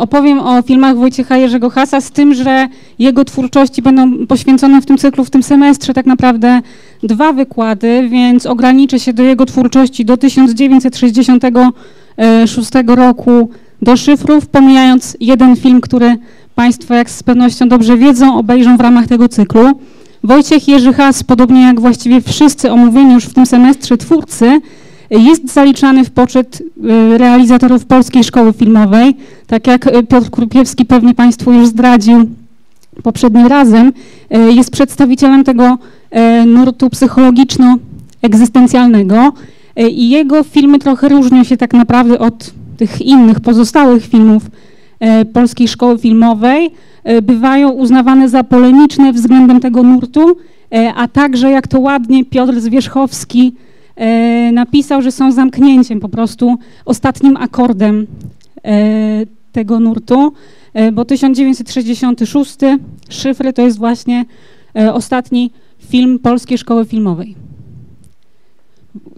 Opowiem o filmach Wojciecha Jerzego Hasa z tym, że jego twórczości będą poświęcone w tym cyklu, w tym semestrze tak naprawdę dwa wykłady, więc ograniczę się do jego twórczości do 1966 roku do szyfrów, pomijając jeden film, który Państwo, jak z pewnością dobrze wiedzą, obejrzą w ramach tego cyklu. Wojciech Jerzy Has, podobnie jak właściwie wszyscy omówieni już w tym semestrze twórcy, jest zaliczany w poczet y, realizatorów Polskiej Szkoły Filmowej. Tak jak y, Piotr Krupiewski pewnie Państwu już zdradził poprzednim razem, y, jest przedstawicielem tego nurtu psychologiczno-egzystencjalnego i jego filmy trochę różnią się tak naprawdę od tych innych pozostałych filmów Polskiej Szkoły Filmowej. Bywają uznawane za polemiczne względem tego nurtu, a także, jak to ładnie Piotr Zwierzchowski napisał, że są zamknięciem, po prostu ostatnim akordem e, tego nurtu, e, bo 1966 Szyfry to jest właśnie ostatni film Polskiej Szkoły Filmowej.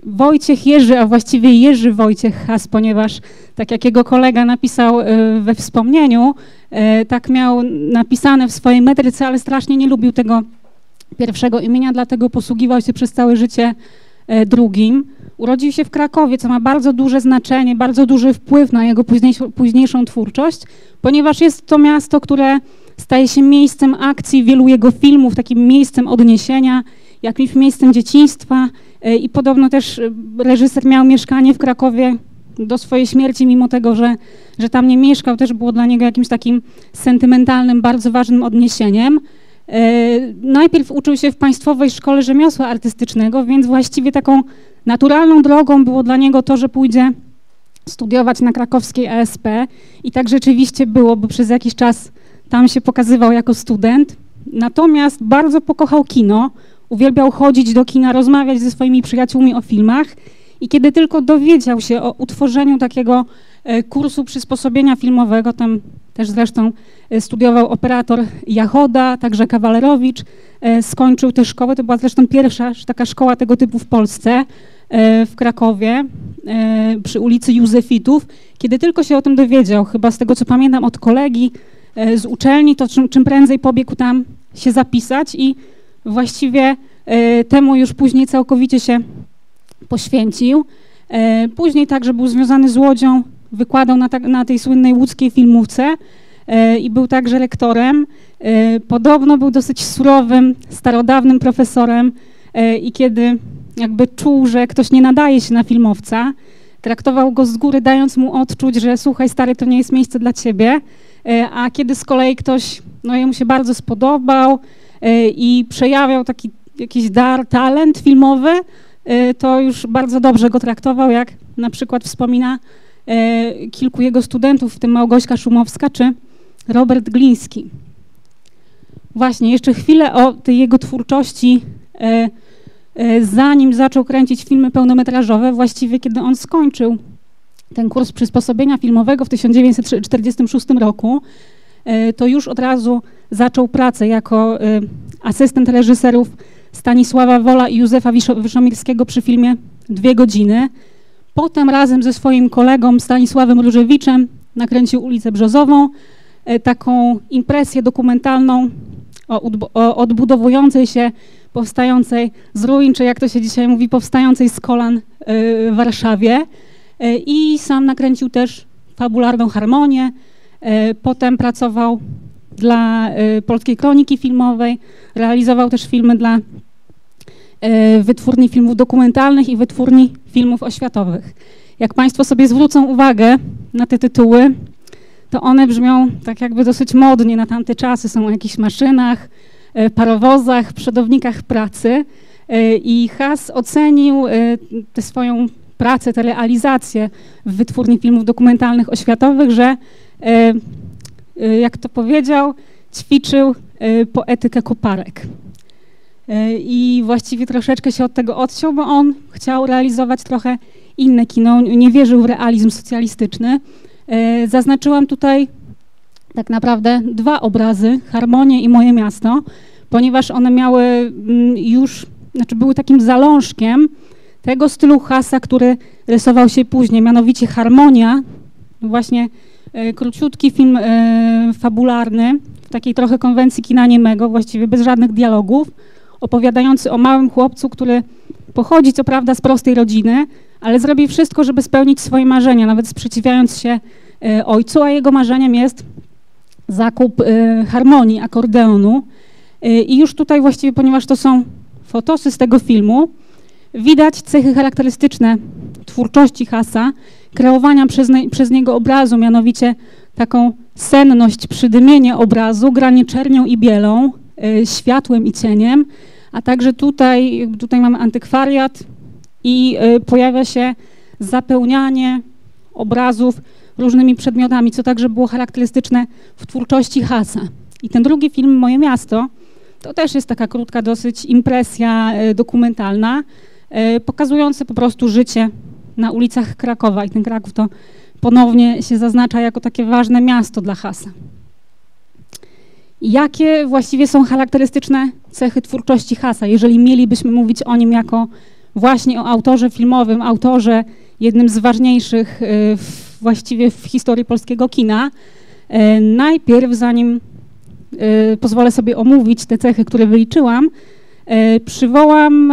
Wojciech Jerzy, a właściwie Jerzy Wojciech Has, ponieważ tak jak jego kolega napisał we wspomnieniu, tak miał napisane w swojej metryce, ale strasznie nie lubił tego pierwszego imienia, dlatego posługiwał się przez całe życie E, drugim. Urodził się w Krakowie, co ma bardzo duże znaczenie, bardzo duży wpływ na jego późniejszą, późniejszą twórczość, ponieważ jest to miasto, które staje się miejscem akcji wielu jego filmów, takim miejscem odniesienia, jakimś miejscem dzieciństwa e, i podobno też e, reżyser miał mieszkanie w Krakowie do swojej śmierci, mimo tego, że, że tam nie mieszkał, też było dla niego jakimś takim sentymentalnym, bardzo ważnym odniesieniem. E, najpierw uczył się w Państwowej Szkole Rzemiosła Artystycznego, więc właściwie taką naturalną drogą było dla niego to, że pójdzie studiować na krakowskiej ESP i tak rzeczywiście było, bo przez jakiś czas tam się pokazywał jako student. Natomiast bardzo pokochał kino, uwielbiał chodzić do kina, rozmawiać ze swoimi przyjaciółmi o filmach i kiedy tylko dowiedział się o utworzeniu takiego e, kursu przysposobienia filmowego, tam też zresztą e, studiował operator Jachoda, także Kawalerowicz, e, skończył tę szkołę, to była zresztą pierwsza taka szkoła tego typu w Polsce, w Krakowie, przy ulicy Józefitów. Kiedy tylko się o tym dowiedział, chyba z tego co pamiętam od kolegi z uczelni, to czym, czym prędzej pobiegł tam się zapisać i właściwie temu już później całkowicie się poświęcił. E, później także był związany z Łodzią, wykładał na, ta, na tej słynnej łódzkiej filmówce e, i był także lektorem. E, podobno był dosyć surowym, starodawnym profesorem i kiedy jakby czuł, że ktoś nie nadaje się na filmowca, traktował go z góry, dając mu odczuć, że słuchaj stary, to nie jest miejsce dla ciebie, a kiedy z kolei ktoś, no jemu się bardzo spodobał i przejawiał taki jakiś dar, talent filmowy, to już bardzo dobrze go traktował, jak na przykład wspomina kilku jego studentów, w tym Małgośka Szumowska czy Robert Gliński. Właśnie, jeszcze chwilę o tej jego twórczości, y, zanim zaczął kręcić filmy pełnometrażowe, właściwie kiedy on skończył ten kurs przysposobienia filmowego w 1946 roku, to już od razu zaczął pracę jako asystent reżyserów Stanisława Wola i Józefa Wyszomirskiego przy filmie Dwie godziny. Potem razem ze swoim kolegą Stanisławem Różewiczem nakręcił ulicę Brzozową, e, taką impresję dokumentalną o, o odbudowującej się, powstającej z ruin, czy jak to się dzisiaj mówi, powstającej z kolan e, w Warszawie. E, I sam nakręcił też fabularną harmonię. Potem pracował dla Polskiej Kroniki Filmowej, realizował też filmy dla wytwórni filmów dokumentalnych i wytwórni filmów oświatowych. Jak Państwo sobie zwrócą uwagę na te tytuły, to one brzmią tak jakby dosyć modnie na tamte czasy. Są o jakichś maszynach, e, parowozach, przodownikach pracy. E, I Has ocenił tę swoją pracę, tę realizację w wytwórni filmów dokumentalnych oświatowych, że jak to powiedział, ćwiczył poetykę koparek. E, i właściwie troszeczkę się od tego odciął, bo on chciał realizować trochę inne kino, nie wierzył w realizm socjalistyczny. E, zaznaczyłam tutaj tak naprawdę dwa obrazy, Harmonię i Moje Miasto, ponieważ one miały mm, już, znaczy były takim zalążkiem tego stylu hasa, który rysował się później, mianowicie Harmonia, właśnie króciutki film fabularny, w takiej trochę konwencji kina niemego, właściwie bez żadnych dialogów, opowiadający o małym chłopcu, który pochodzi co prawda z prostej rodziny, ale zrobi wszystko, żeby spełnić swoje marzenia, nawet sprzeciwiając się ojcu, a jego marzeniem jest zakup harmonii, akordeonu. I już tutaj właściwie, ponieważ to są fotosy z tego filmu, widać cechy charakterystyczne twórczości Hasa, kreowania przez, przez niego obrazu, mianowicie taką senność, przydymienie obrazu, granie czernią i bielą, światłem i cieniem, a także tutaj, tutaj mamy antykwariat i y, pojawia się zapełnianie obrazów różnymi przedmiotami, co także było charakterystyczne w twórczości Hasa. I ten drugi film, Moje Miasto, to też jest taka krótka dosyć impresja y, dokumentalna, y, pokazująca po prostu życie na ulicach Krakowa. I ten Kraków to ponownie się zaznacza jako takie ważne miasto dla Hasa. Jakie właściwie są charakterystyczne cechy twórczości Hasa, jeżeli mielibyśmy mówić o nim jako właśnie o autorze filmowym, autorze jednym z ważniejszych y, właściwie w historii polskiego kina. Najpierw, zanim pozwolę sobie omówić te cechy, które wyliczyłam, przywołam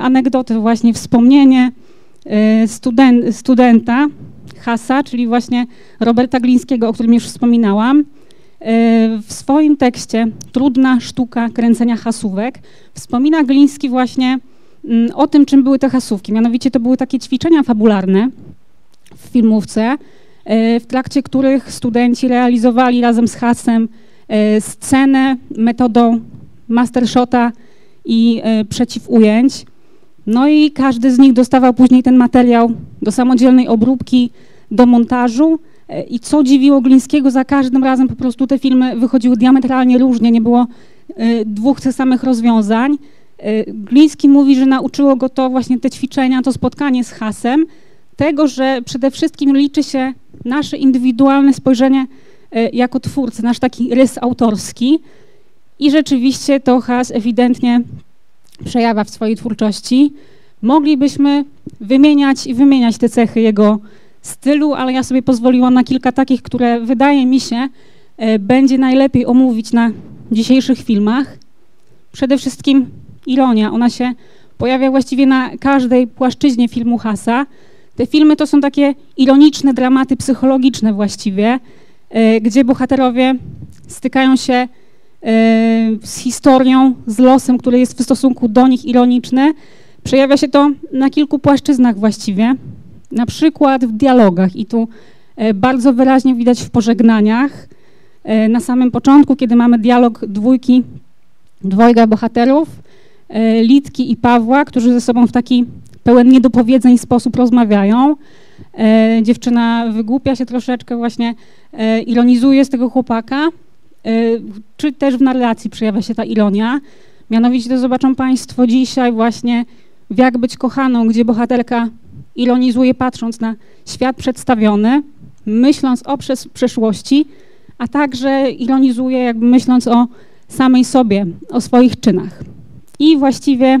anegdotę, właśnie wspomnienie studen studenta Hasa, czyli właśnie Roberta Glińskiego, o którym już wspominałam, w swoim tekście Trudna sztuka kręcenia hasówek wspomina Gliński właśnie mm, o tym, czym były te hasówki. Mianowicie to były takie ćwiczenia fabularne w filmówce, w trakcie których studenci realizowali razem z Hasem scenę metodą mastershota i przeciwujęć. No i każdy z nich dostawał później ten materiał do samodzielnej obróbki, do montażu. E, I co dziwiło Glińskiego, za każdym razem po prostu te filmy wychodziły diametralnie różnie, nie było e, dwóch tych samych rozwiązań. E, Gliński mówi, że nauczyło go to właśnie te ćwiczenia, to spotkanie z hasem, tego, że przede wszystkim liczy się nasze indywidualne spojrzenie jako twórcy, nasz taki rys autorski. I rzeczywiście to has ewidentnie przejawia w swojej twórczości. Moglibyśmy wymieniać i wymieniać te cechy jego stylu, ale ja sobie pozwoliłam na kilka takich, które wydaje mi się e, będzie najlepiej omówić na dzisiejszych filmach. Przede wszystkim ironia, ona się pojawia właściwie na każdej płaszczyźnie filmu Hasa. Te filmy to są takie ironiczne dramaty psychologiczne właściwie, e, gdzie bohaterowie stykają się E, z historią, z losem, który jest w stosunku do nich ironiczny. Przejawia się to na kilku płaszczyznach właściwie, na przykład w dialogach i tu e, bardzo wyraźnie widać w pożegnaniach. E, na samym początku, kiedy mamy dialog dwójki, dwojga bohaterów, Litki i Pawła, którzy ze sobą w taki pełen niedopowiedzeń sposób rozmawiają. Dziewczyna wygłupia się troszeczkę, właśnie ironizuje z tego chłopaka, czy też w narracji przejawia się ta ironia. Mianowicie to zobaczą Państwo dzisiaj właśnie w Jak być kochaną, gdzie bohaterka ironizuje patrząc na świat przedstawiony, myśląc o przeszłości, a także ironizuje jakby myśląc o samej sobie, o swoich czynach. I właściwie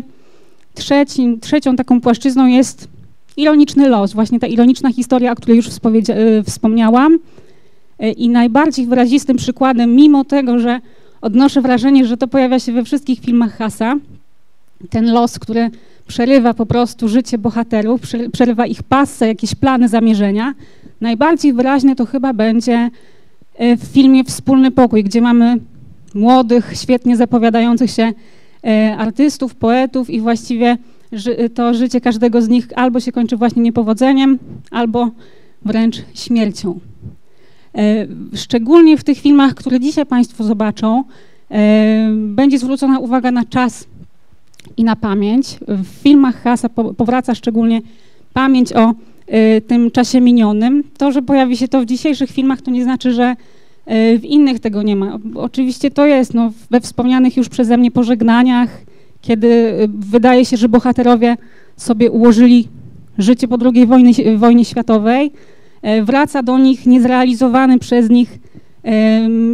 trzeci, trzecią taką płaszczyzną jest ironiczny los, właśnie ta ironiczna historia, o której już y, wspomniałam, i najbardziej wyrazistym przykładem, mimo tego, że odnoszę wrażenie, że to pojawia się we wszystkich filmach Hasa, ten los, który przerywa po prostu życie bohaterów, przerywa ich pasę, jakieś plany, zamierzenia. Najbardziej wyraźne to chyba będzie e, w filmie Wspólny Pokój, gdzie mamy młodych, świetnie zapowiadających się e, artystów, poetów i właściwie to życie każdego z nich albo się kończy właśnie niepowodzeniem, albo wręcz śmiercią. E, szczególnie w tych filmach, które dzisiaj Państwo zobaczą, będzie zwrócona uwaga na czas i na pamięć. W filmach Hasa powraca szczególnie pamięć o e, tym czasie minionym. To, że pojawi się to w dzisiejszych filmach, to nie znaczy, że w innych tego nie ma. Oczywiście to jest no, we wspomnianych już przeze mnie pożegnaniach, kiedy wydaje się, że bohaterowie sobie ułożyli życie po II wojnie, wojnie światowej, wraca do nich niezrealizowany przez nich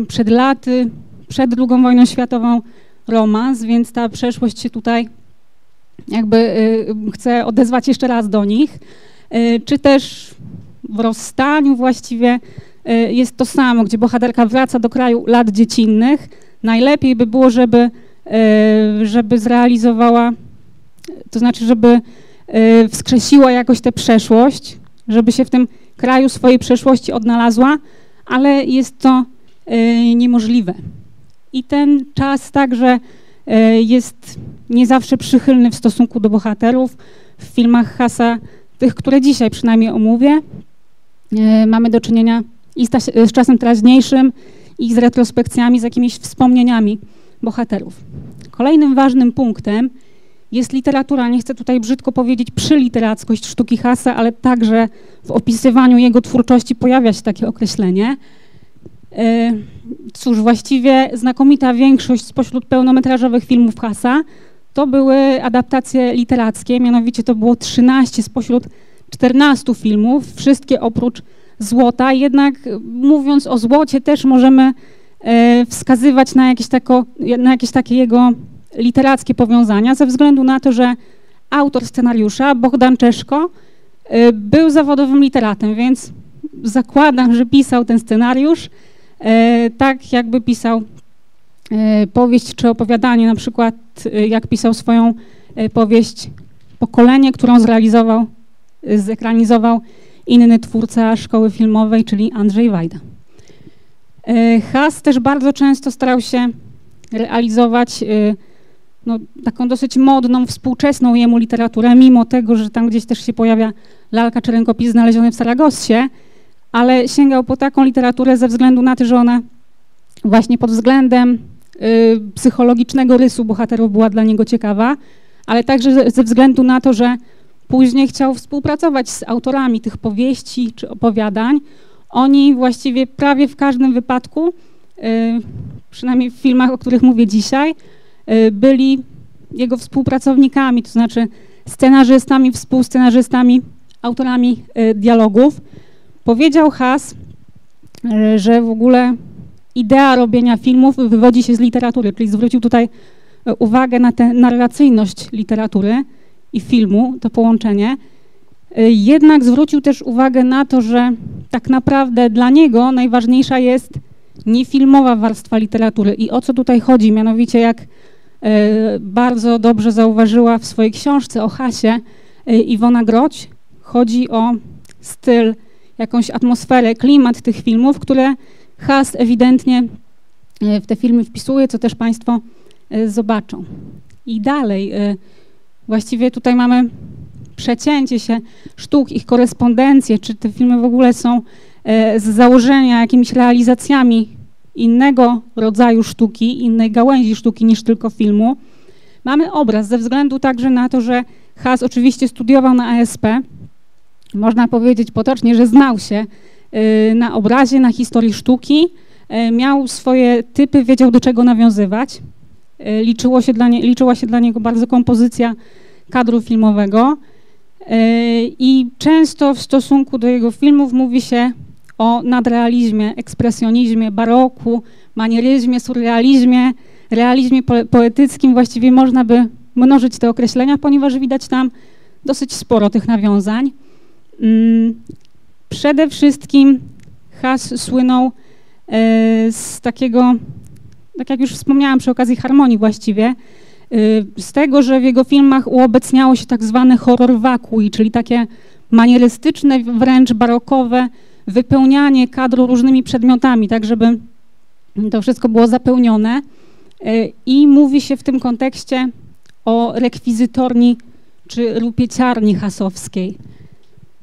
przed laty, przed II wojną światową romans, więc ta przeszłość się tutaj jakby e, chce odezwać jeszcze raz do nich, e, czy też w rozstaniu właściwie jest to samo, gdzie bohaterka wraca do kraju lat dziecinnych. Najlepiej by było, żeby, żeby zrealizowała, to znaczy, żeby wskrzesiła jakoś tę przeszłość, żeby się w tym kraju swojej przeszłości odnalazła, ale jest to niemożliwe. I ten czas także jest nie zawsze przychylny w stosunku do bohaterów. W filmach Hasa, tych, które dzisiaj przynajmniej omówię, e, mamy do czynienia i z, czasem teraźniejszym, i z retrospekcjami, z jakimiś wspomnieniami bohaterów. Kolejnym ważnym punktem jest literatura, nie chcę tutaj brzydko powiedzieć przyliterackość sztuki Hasa, ale także w opisywaniu jego twórczości pojawia się takie określenie. E, cóż, właściwie znakomita większość spośród pełnometrażowych filmów Hasa to były adaptacje literackie, mianowicie to było 13 spośród 14 filmów, wszystkie oprócz Złota, jednak mówiąc o Złocie też możemy e, wskazywać na jakieś, tako, na jakieś takie jego literackie powiązania, ze względu na to, że autor scenariusza, Bogdan Czeszko, e, był zawodowym literatem, więc zakładam, że pisał ten scenariusz tak, jakby pisał E, powieść czy opowiadanie, na przykład e, jak pisał swoją e, powieść Pokolenie, którą zrealizował, zekranizował inny twórca szkoły filmowej, czyli Andrzej Wajda. Has też bardzo często starał się realizować no, taką dosyć modną, współczesną jemu literaturę, mimo tego, że tam gdzieś też się pojawia lalka czy rękopis znaleziony w Saragossie, ale sięgał po taką literaturę ze względu na to, że ona właśnie pod względem Y, psychologicznego rysu bohaterów była dla niego ciekawa, ale także ze względu na to, że później chciał współpracować z autorami tych powieści czy opowiadań. Oni właściwie prawie w każdym wypadku, y, przynajmniej w filmach, o których mówię dzisiaj, y, byli jego współpracownikami, to znaczy scenarzystami, współscenarzystami, autorami dialogów. Powiedział Has, że w ogóle idea robienia filmów wywodzi się z literatury, czyli zwrócił tutaj e, uwagę na tę narracyjność literatury i filmu, to połączenie. E, jednak zwrócił też uwagę na to, że tak naprawdę dla niego najważniejsza jest niefilmowa warstwa literatury. I o co tutaj chodzi? Mianowicie, jak e, bardzo dobrze zauważyła w swojej książce o Hasie Iwona Groć, chodzi o styl, jakąś atmosferę, klimat tych filmów, które Has ewidentnie e, w te filmy wpisuje, co też Państwo e, zobaczą. I dalej, e, właściwie tutaj mamy przecięcie się sztuk, ich korespondencje, czy te filmy w ogóle są z założenia jakimiś realizacjami innego rodzaju sztuki, innej gałęzi sztuki niż tylko filmu. Mamy obraz ze względu także na to, że Has oczywiście studiował na ASP. Można powiedzieć potocznie, że znał się Y, na obrazie, na historii sztuki, y, miał swoje typy, wiedział do czego nawiązywać. Y, liczyło się dla nie, liczyła się dla niego bardzo kompozycja kadru filmowego i często w stosunku do jego filmów mówi się o nadrealizmie, ekspresjonizmie, baroku, manieryzmie, surrealizmie, realizmie poetyckim. Właściwie można by mnożyć te określenia, ponieważ widać tam dosyć sporo tych nawiązań. Mm, Przede wszystkim Has słynął e, z takiego, tak jak już wspomniałam przy okazji harmonii właściwie, e, z tego, że w jego filmach uobecniało się tak zwane horror wakui, czyli takie manierystyczne, wręcz barokowe wypełnianie kadru różnymi przedmiotami, tak żeby to wszystko było zapełnione. E, I mówi się w tym kontekście o rekwizytorni czy rupieciarni hasowskiej,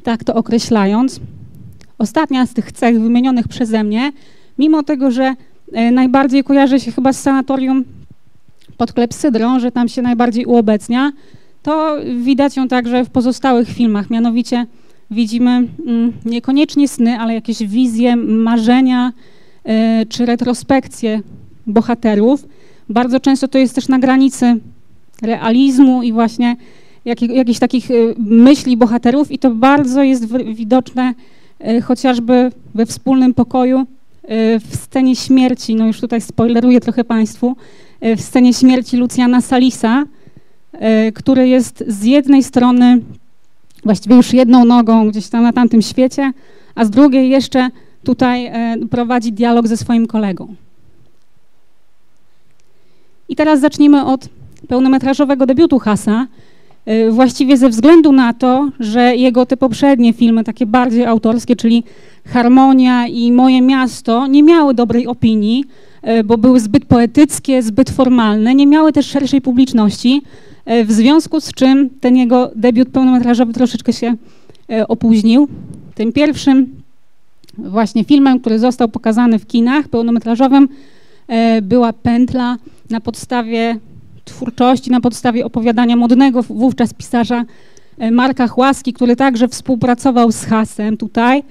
tak to określając. Ostatnia z tych cech wymienionych przeze mnie, mimo tego, że e, najbardziej kojarzy się chyba z sanatorium pod klepsydrą, że tam się najbardziej uobecnia, to widać ją także w pozostałych filmach. Mianowicie widzimy mm, niekoniecznie sny, ale jakieś wizje, marzenia e, czy retrospekcje bohaterów. Bardzo często to jest też na granicy realizmu i właśnie jakichś takich e, myśli bohaterów i to bardzo jest widoczne E, chociażby we wspólnym pokoju e, w scenie śmierci, no już tutaj spoileruję trochę Państwu, w scenie śmierci Lucjana Salisa, który jest z jednej strony właściwie już jedną nogą gdzieś tam na tamtym świecie, a z drugiej jeszcze tutaj prowadzi dialog ze swoim kolegą. I teraz zacznijmy od pełnometrażowego debiutu Hasa, y, właściwie ze względu na to, że jego te poprzednie filmy, takie bardziej autorskie, czyli Harmonia i Moje Miasto, nie miały dobrej opinii, y, bo były zbyt poetyckie, zbyt formalne, nie miały też szerszej publiczności, y, w związku z czym ten jego debiut pełnometrażowy troszeczkę się opóźnił. Tym pierwszym właśnie filmem, który został pokazany w kinach pełnometrażowym była Pętla na podstawie twórczości, na podstawie opowiadania modnego wówczas pisarza e, Marka Chłaski, który także współpracował z Hasem tutaj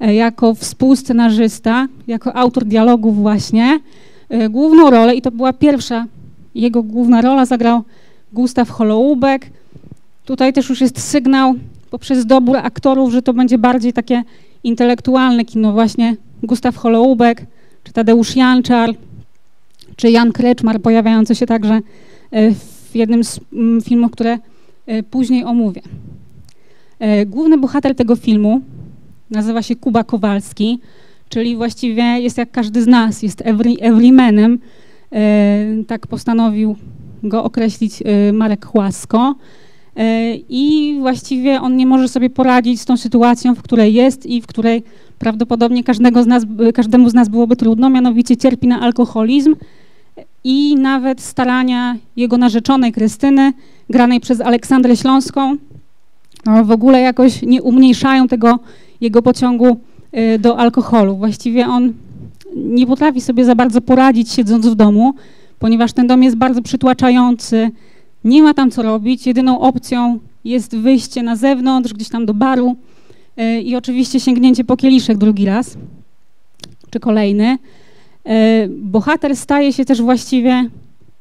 e, jako współscenarzysta, jako autor dialogów właśnie. E, główną rolę, i to była pierwsza jego główna rola, zagrał Gustaw Holoubek. Tutaj też już jest sygnał poprzez dobór aktorów, że to będzie bardziej takie intelektualne kino właśnie. Gustaw Holoubek, czy Tadeusz Janczar, czy Jan Kreczmar pojawiający się także w jednym z mm, filmów, które e, później omówię. E, główny bohater tego filmu nazywa się Kuba Kowalski, czyli właściwie jest jak każdy z nas, jest every, everymanem, tak postanowił go określić Marek Chłasko. I właściwie on nie może sobie poradzić z tą sytuacją, w której jest i w której prawdopodobnie każdego z nas, każdemu z nas byłoby trudno, mianowicie cierpi na alkoholizm i nawet starania jego narzeczonej Krystyny, granej przez Aleksandrę Śląską, no, w ogóle jakoś nie umniejszają tego jego pociągu y, do alkoholu. Właściwie on nie potrafi sobie za bardzo poradzić siedząc w domu, ponieważ ten dom jest bardzo przytłaczający, nie ma tam co robić, jedyną opcją jest wyjście na zewnątrz, gdzieś tam do baru y, i oczywiście sięgnięcie po kieliszek drugi raz, czy kolejny. E, bohater staje się też właściwie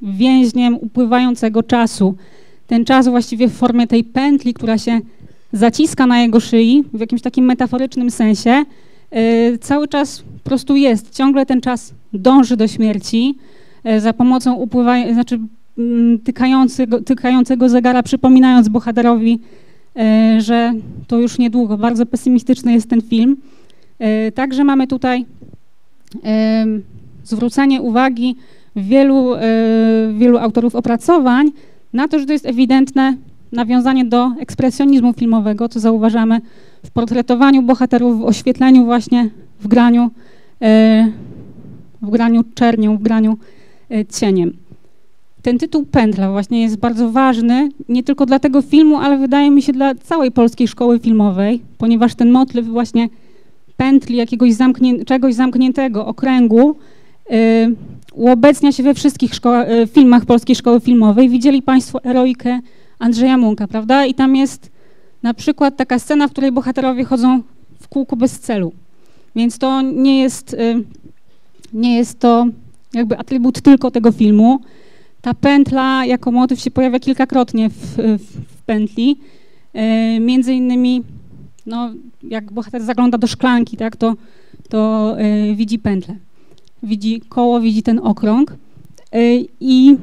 więźniem upływającego czasu. Ten czas właściwie w formie tej pętli, która się zaciska na jego szyi, w jakimś takim metaforycznym sensie, e, cały czas po prostu jest. Ciągle ten czas dąży do śmierci e, za pomocą upływania, znaczy mm, tykającego, tykającego zegara, przypominając bohaterowi, że to już niedługo. Bardzo pesymistyczny jest ten film. Także mamy tutaj zwrócenie uwagi wielu, e, wielu autorów opracowań na to, że to jest ewidentne nawiązanie do ekspresjonizmu filmowego, co zauważamy w portretowaniu bohaterów, w oświetleniu właśnie, w graniu, e, w graniu czernią, w graniu e, cieniem. Ten tytuł Pętla właśnie jest bardzo ważny, nie tylko dla tego filmu, ale wydaje mi się dla całej polskiej szkoły filmowej, ponieważ ten motyw właśnie pętli, jakiegoś zamknię, czegoś zamkniętego, okręgu, Y, uobecnia się we wszystkich y, filmach Polskiej Szkoły Filmowej. Widzieli Państwo eroikę Andrzeja Munka, prawda? I tam jest na przykład taka scena, w której bohaterowie chodzą w kółku bez celu. Więc to nie jest, y, nie jest to jakby atrybut tylko tego filmu. Ta pętla jako motyw się pojawia kilkakrotnie w, w pętli. Między innymi, no, jak bohater zagląda do szklanki, tak, to, to widzi pętlę widzi koło, widzi ten okrąg. Y, I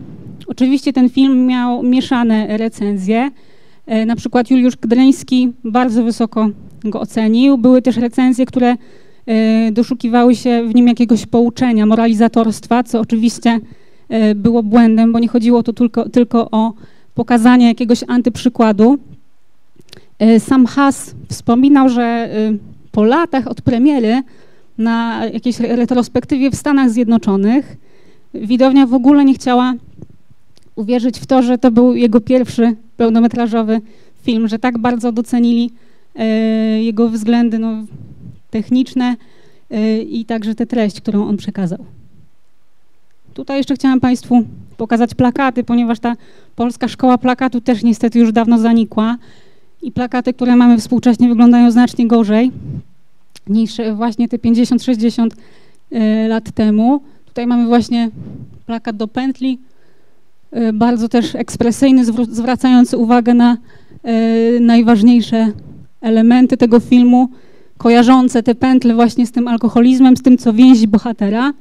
oczywiście ten film miał mieszane recenzje. Y, na przykład Juliusz Kdreński bardzo wysoko go ocenił. Były też recenzje, które y, doszukiwały się w nim jakiegoś pouczenia, moralizatorstwa, co oczywiście było błędem, bo nie chodziło to tylko, tylko o pokazanie jakiegoś antyprzykładu. Sam Haas wspominał, że po latach od premiery na jakiejś retrospektywie w Stanach Zjednoczonych. Widownia w ogóle nie chciała uwierzyć w to, że to był jego pierwszy pełnometrażowy film, że tak bardzo docenili e, jego względy no, techniczne e, i także tę treść, którą on przekazał. Tutaj jeszcze chciałam Państwu pokazać plakaty, ponieważ ta polska szkoła plakatu też niestety już dawno zanikła i plakaty, które mamy współcześnie wyglądają znacznie gorzej niż właśnie te 50-60 e, lat temu. Tutaj mamy właśnie plakat do pętli, e, bardzo też ekspresyjny, zwracający uwagę na e, najważniejsze elementy tego filmu, kojarzące te pętle właśnie z tym alkoholizmem, z tym, co więzi bohatera.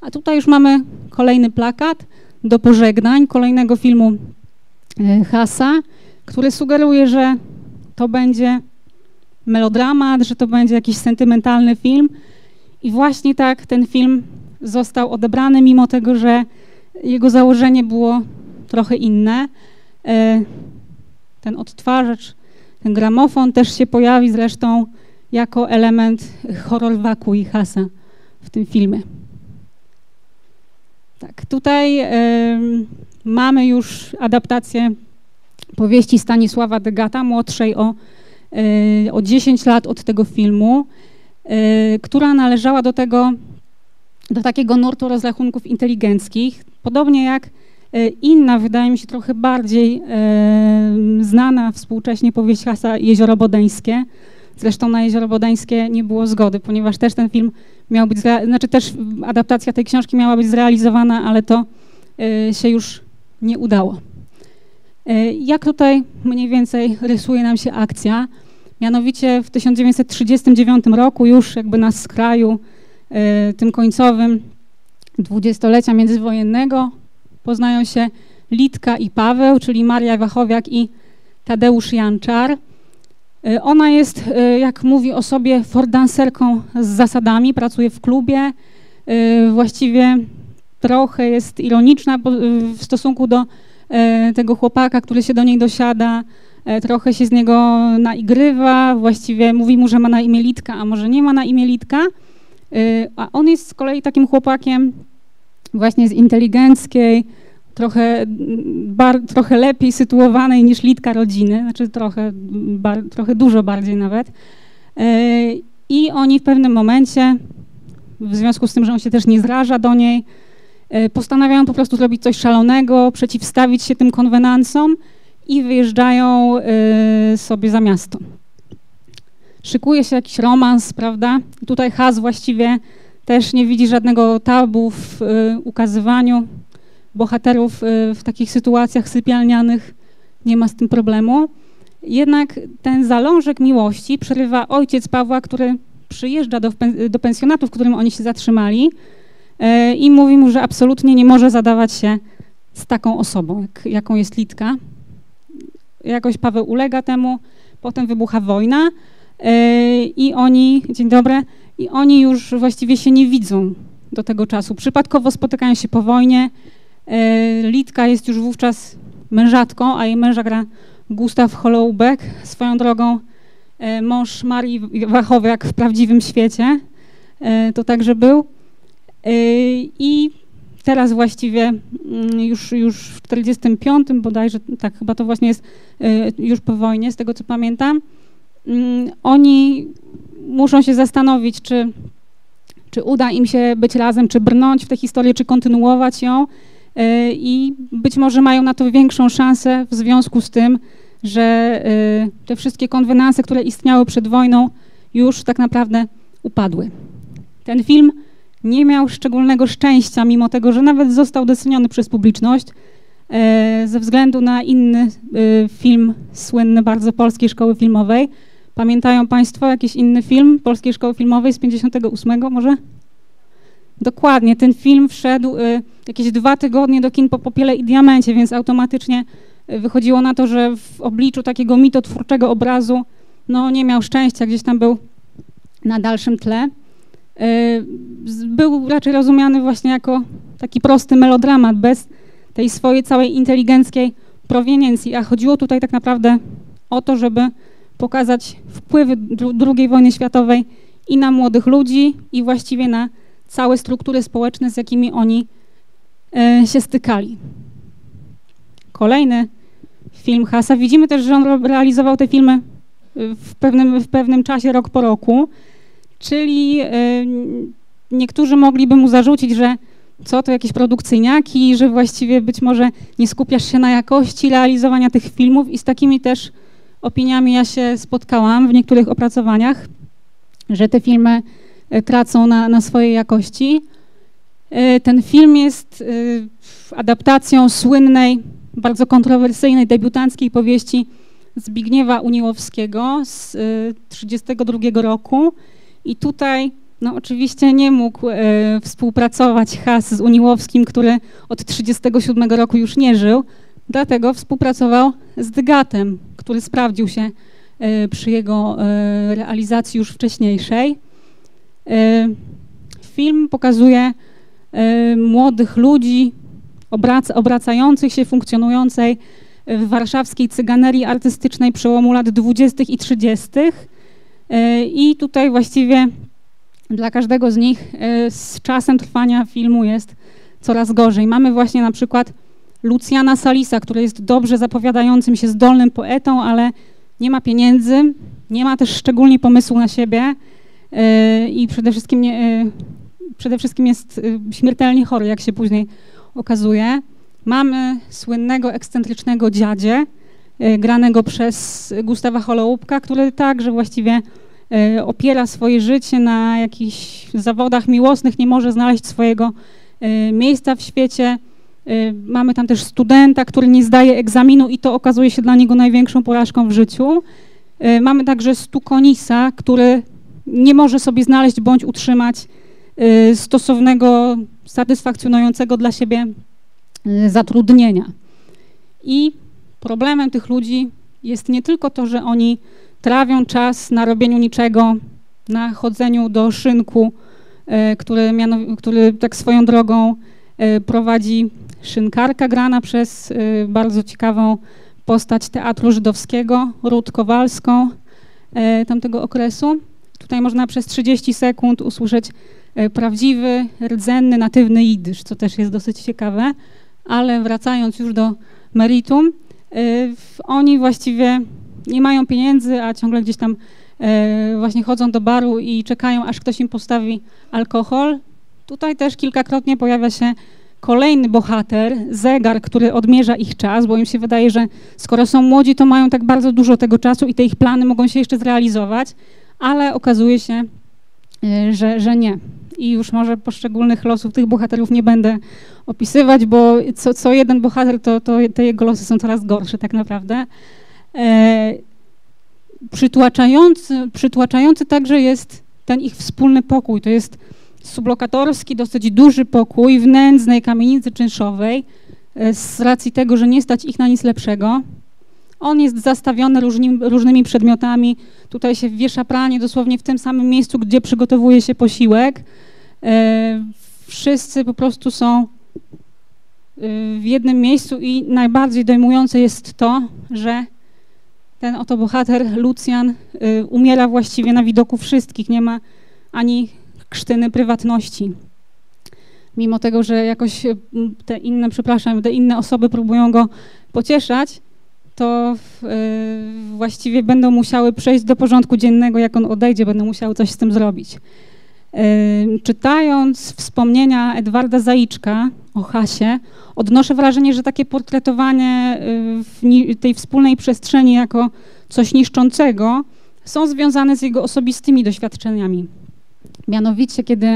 A tutaj już mamy kolejny plakat do pożegnań, kolejnego filmu Hasa, który sugeruje, że to będzie melodramat, że to będzie jakiś sentymentalny film I właśnie tak ten film został odebrany, mimo tego, że jego założenie było trochę inne. E, ten odtwarzacz, ten gramofon też się pojawi zresztą jako element horror waku i hasa w tym filmie. Tak, tutaj y, mamy już adaptację powieści Stanisława Degata, młodszej o, y, o 10 lat od tego filmu, y, która należała do tego, do takiego nurtu rozrachunków inteligenckich, podobnie jak inna, wydaje mi się trochę bardziej znana współcześnie powieść Hasa Jezioro Bodeńskie. Zresztą na Jezioro Bodeńskie nie było zgody, ponieważ też ten film miał być, znaczy też adaptacja tej książki miała być zrealizowana, ale to się już nie udało. Y, jak tutaj mniej więcej rysuje nam się akcja? Mianowicie w 1939 roku, już jakby na skraju y, tym końcowym dwudziestolecia międzywojennego, poznają się Litka i Paweł, czyli Maria Wachowiak i Tadeusz Janczar. Y, ona jest, jak mówi o sobie, fordanserką z zasadami, pracuje w klubie, właściwie trochę jest ironiczna w stosunku do tego chłopaka, który się do niej dosiada, trochę się z niego naigrywa, właściwie mówi mu, że ma na imię Litka, a może nie ma na imię Litka, a on jest z kolei takim chłopakiem właśnie z inteligenckiej, trochę, bar, trochę lepiej sytuowanej niż litka rodziny, znaczy trochę, bar, trochę dużo bardziej nawet. E, I oni w pewnym momencie, w związku z tym, że on się też nie zraża do niej, e, postanawiają po prostu zrobić coś szalonego, przeciwstawić się tym konwenancom i wyjeżdżają e, sobie za miasto. Szykuje się jakiś romans, prawda? Tutaj Has właściwie też nie widzi żadnego tabu w ukazywaniu bohaterów w takich sytuacjach sypialnianych nie ma z tym problemu. Jednak ten zalążek miłości przerywa ojciec Pawła, który przyjeżdża do, do pensjonatu, w którym oni się zatrzymali i mówi mu, że absolutnie nie może zadawać się z taką osobą, jak, jaką jest Litka. Jakoś Paweł ulega temu, potem wybucha wojna y, i oni, dzień dobry, i oni już właściwie się nie widzą do tego czasu. Przypadkowo spotykają się po wojnie, E, Litka jest już wówczas mężatką, a jej męża gra Gustaw Holoubek. Swoją drogą e, mąż Marii Wachowiak w prawdziwym świecie. E, to także był. I teraz właściwie mm, już, już w 45 bodajże, tak chyba to właśnie jest już po wojnie, z tego co pamiętam, mm, oni muszą się zastanowić, czy, czy uda im się być razem, czy brnąć w tę historię, czy kontynuować ją. E, i być może mają na to większą szansę w związku z tym, że te wszystkie konwenanse, które istniały przed wojną, już tak naprawdę upadły. Ten film nie miał szczególnego szczęścia, mimo tego, że nawet został doceniony przez publiczność, e, ze względu na inny film słynny bardzo Polskiej Szkoły Filmowej. Pamiętają Państwo jakiś inny film Polskiej Szkoły Filmowej z 58 może? Dokładnie, ten film wszedł y, jakieś dwa tygodnie do kin po Popiele i Diamencie, więc automatycznie wychodziło na to, że w obliczu takiego mitotwórczego obrazu no, nie miał szczęścia, gdzieś tam był na dalszym tle. Y, był raczej rozumiany właśnie jako taki prosty melodramat, bez tej swojej całej inteligenckiej proweniencji, a chodziło tutaj tak naprawdę o to, żeby pokazać wpływy II wojny światowej i na młodych ludzi, i właściwie na całe struktury społeczne, z jakimi oni e, się stykali. Kolejny film Hasa. Widzimy też, że on realizował te filmy e, w pewnym, w pewnym czasie, rok po roku, czyli e, niektórzy mogliby mu zarzucić, że co to jakieś produkcyjniaki, że właściwie być może nie skupiasz się na jakości realizowania tych filmów i z takimi też opiniami ja się spotkałam w niektórych opracowaniach, że te filmy E, tracą na, na swojej jakości. E, ten film jest adaptacją słynnej, bardzo kontrowersyjnej, debiutanckiej powieści Zbigniewa Uniłowskiego z 1932 roku. I tutaj no, oczywiście nie mógł e, współpracować Has z Uniłowskim, który od 1937 roku już nie żył, dlatego współpracował z Degatem, który sprawdził się e, przy jego e, realizacji już wcześniejszej. Y, film pokazuje młodych ludzi obrac, obracających się, funkcjonującej w warszawskiej cyganerii artystycznej przełomu lat 20. i 30. I tutaj właściwie dla każdego z nich z czasem trwania filmu jest coraz gorzej. Mamy właśnie na przykład Lucjana Salisa, który jest dobrze zapowiadającym się zdolnym poetą, ale nie ma pieniędzy, nie ma też szczególnie pomysłu na siebie yy, i przede wszystkim, nie, przede wszystkim jest śmiertelnie chory, jak się później okazuje. Mamy słynnego, ekscentrycznego dziadzie, granego przez Gustawa Holoubka, który także właściwie opiera swoje życie na jakichś zawodach miłosnych, nie może znaleźć swojego miejsca w świecie. Mamy tam też studenta, który nie zdaje egzaminu i to okazuje się dla niego największą porażką w życiu. E, mamy także Stukonisa, który nie może sobie znaleźć bądź utrzymać e, stosownego, satysfakcjonującego dla siebie e, zatrudnienia. I problemem tych ludzi jest nie tylko to, że oni trawią czas na robieniu niczego, na chodzeniu do szynku, który, który tak swoją drogą prowadzi szynkarka grana przez bardzo ciekawą postać teatru żydowskiego, Rut Kowalską e, tamtego okresu. Tutaj można przez 30 sekund usłyszeć e, prawdziwy, rdzenny, natywny jidysz, co też jest dosyć ciekawe, ale wracając już do meritum, e, oni właściwie nie mają pieniędzy, a ciągle gdzieś tam właśnie chodzą do baru i czekają, aż ktoś im postawi alkohol. Tutaj też kilkakrotnie pojawia się kolejny bohater, zegar, który odmierza ich czas, bo im się wydaje, że skoro są młodzi, to mają tak bardzo dużo tego czasu i te ich plany mogą się jeszcze zrealizować, ale okazuje się, że, że nie. I już może poszczególnych losów tych bohaterów nie będę opisywać, bo co, co jeden bohater, to, to te jego losy są coraz gorsze tak naprawdę. E, przytłaczający, przytłaczający także jest ten ich wspólny pokój. To jest sublokatorski, dosyć duży pokój w nędznej kamienicy czynszowej e, z racji tego, że nie stać ich na nic lepszego. On jest zastawiony różnymi, różnymi przedmiotami. Tutaj się wiesza pranie dosłownie w tym samym miejscu, gdzie przygotowuje się posiłek. E, wszyscy po prostu są e, w jednym miejscu i najbardziej dojmujące jest to, że ten oto bohater, Lucjan, umiera właściwie na widoku wszystkich. Nie ma ani krztyny prywatności. Mimo tego, że jakoś e, te inne, przepraszam, te inne osoby próbują go pocieszać, to y, właściwie będą musiały przejść do porządku dziennego, jak on odejdzie, będą musiały coś z tym zrobić. Y, czytając wspomnienia Edwarda Zaiczka o Hasie, odnoszę wrażenie, że takie portretowanie w tej wspólnej przestrzeni jako coś niszczącego są związane z jego osobistymi doświadczeniami. Mianowicie, kiedy,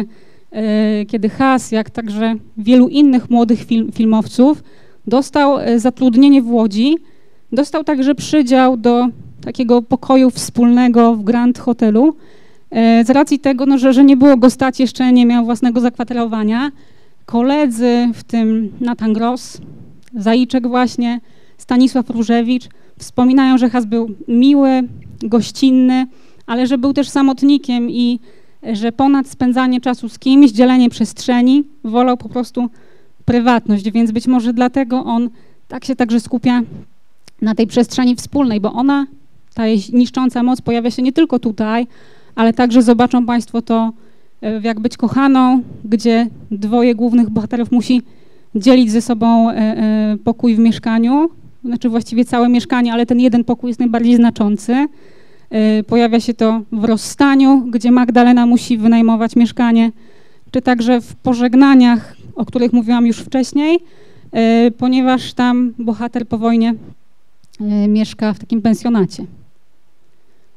e, kiedy Has, jak także wielu innych młodych film, filmowców, dostał e, zatrudnienie w Łodzi, dostał także przydział do takiego pokoju wspólnego w Grand Hotelu. E, z racji tego, no, że, że nie było go stać, jeszcze nie miał własnego zakwaterowania. Koledzy, w tym Nathan Gross, Zaiczek właśnie, Stanisław Różewicz, wspominają, że Has był miły, gościnny, ale że był też samotnikiem i że ponad spędzanie czasu z kimś, dzielenie przestrzeni, wolał po prostu prywatność, więc być może dlatego on tak się także skupia na tej przestrzeni wspólnej, bo ona, ta niszcząca moc pojawia się nie tylko tutaj, ale także zobaczą Państwo to e, Jak być kochaną, gdzie dwoje głównych bohaterów musi dzielić ze sobą e, e, pokój w mieszkaniu, znaczy właściwie całe mieszkanie, ale ten jeden pokój jest najbardziej znaczący. Pojawia się to w rozstaniu, gdzie Magdalena musi wynajmować mieszkanie, czy także w pożegnaniach, o których mówiłam już wcześniej, ponieważ tam bohater po wojnie mieszka w takim pensjonacie.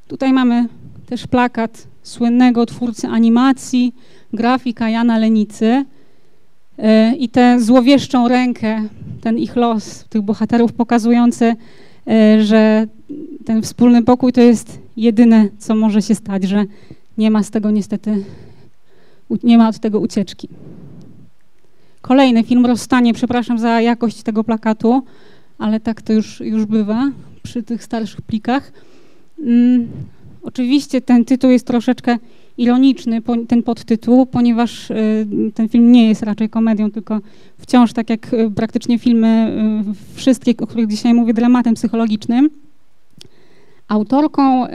Tutaj mamy też plakat słynnego twórcy animacji, grafika Jana Lenicy i tę złowieszczą rękę, ten ich los, tych bohaterów pokazujący, że ten wspólny pokój to jest jedyne, co może się stać, że nie ma z tego niestety, nie ma od tego ucieczki. Kolejny film Rozstanie, przepraszam za jakość tego plakatu, ale tak to już, już bywa przy tych starszych plikach. Mm, oczywiście ten tytuł jest troszeczkę ironiczny ten podtytuł, ponieważ ten film nie jest raczej komedią, tylko wciąż, tak jak praktycznie filmy wszystkie, o których dzisiaj mówię, dramatem psychologicznym. Autorką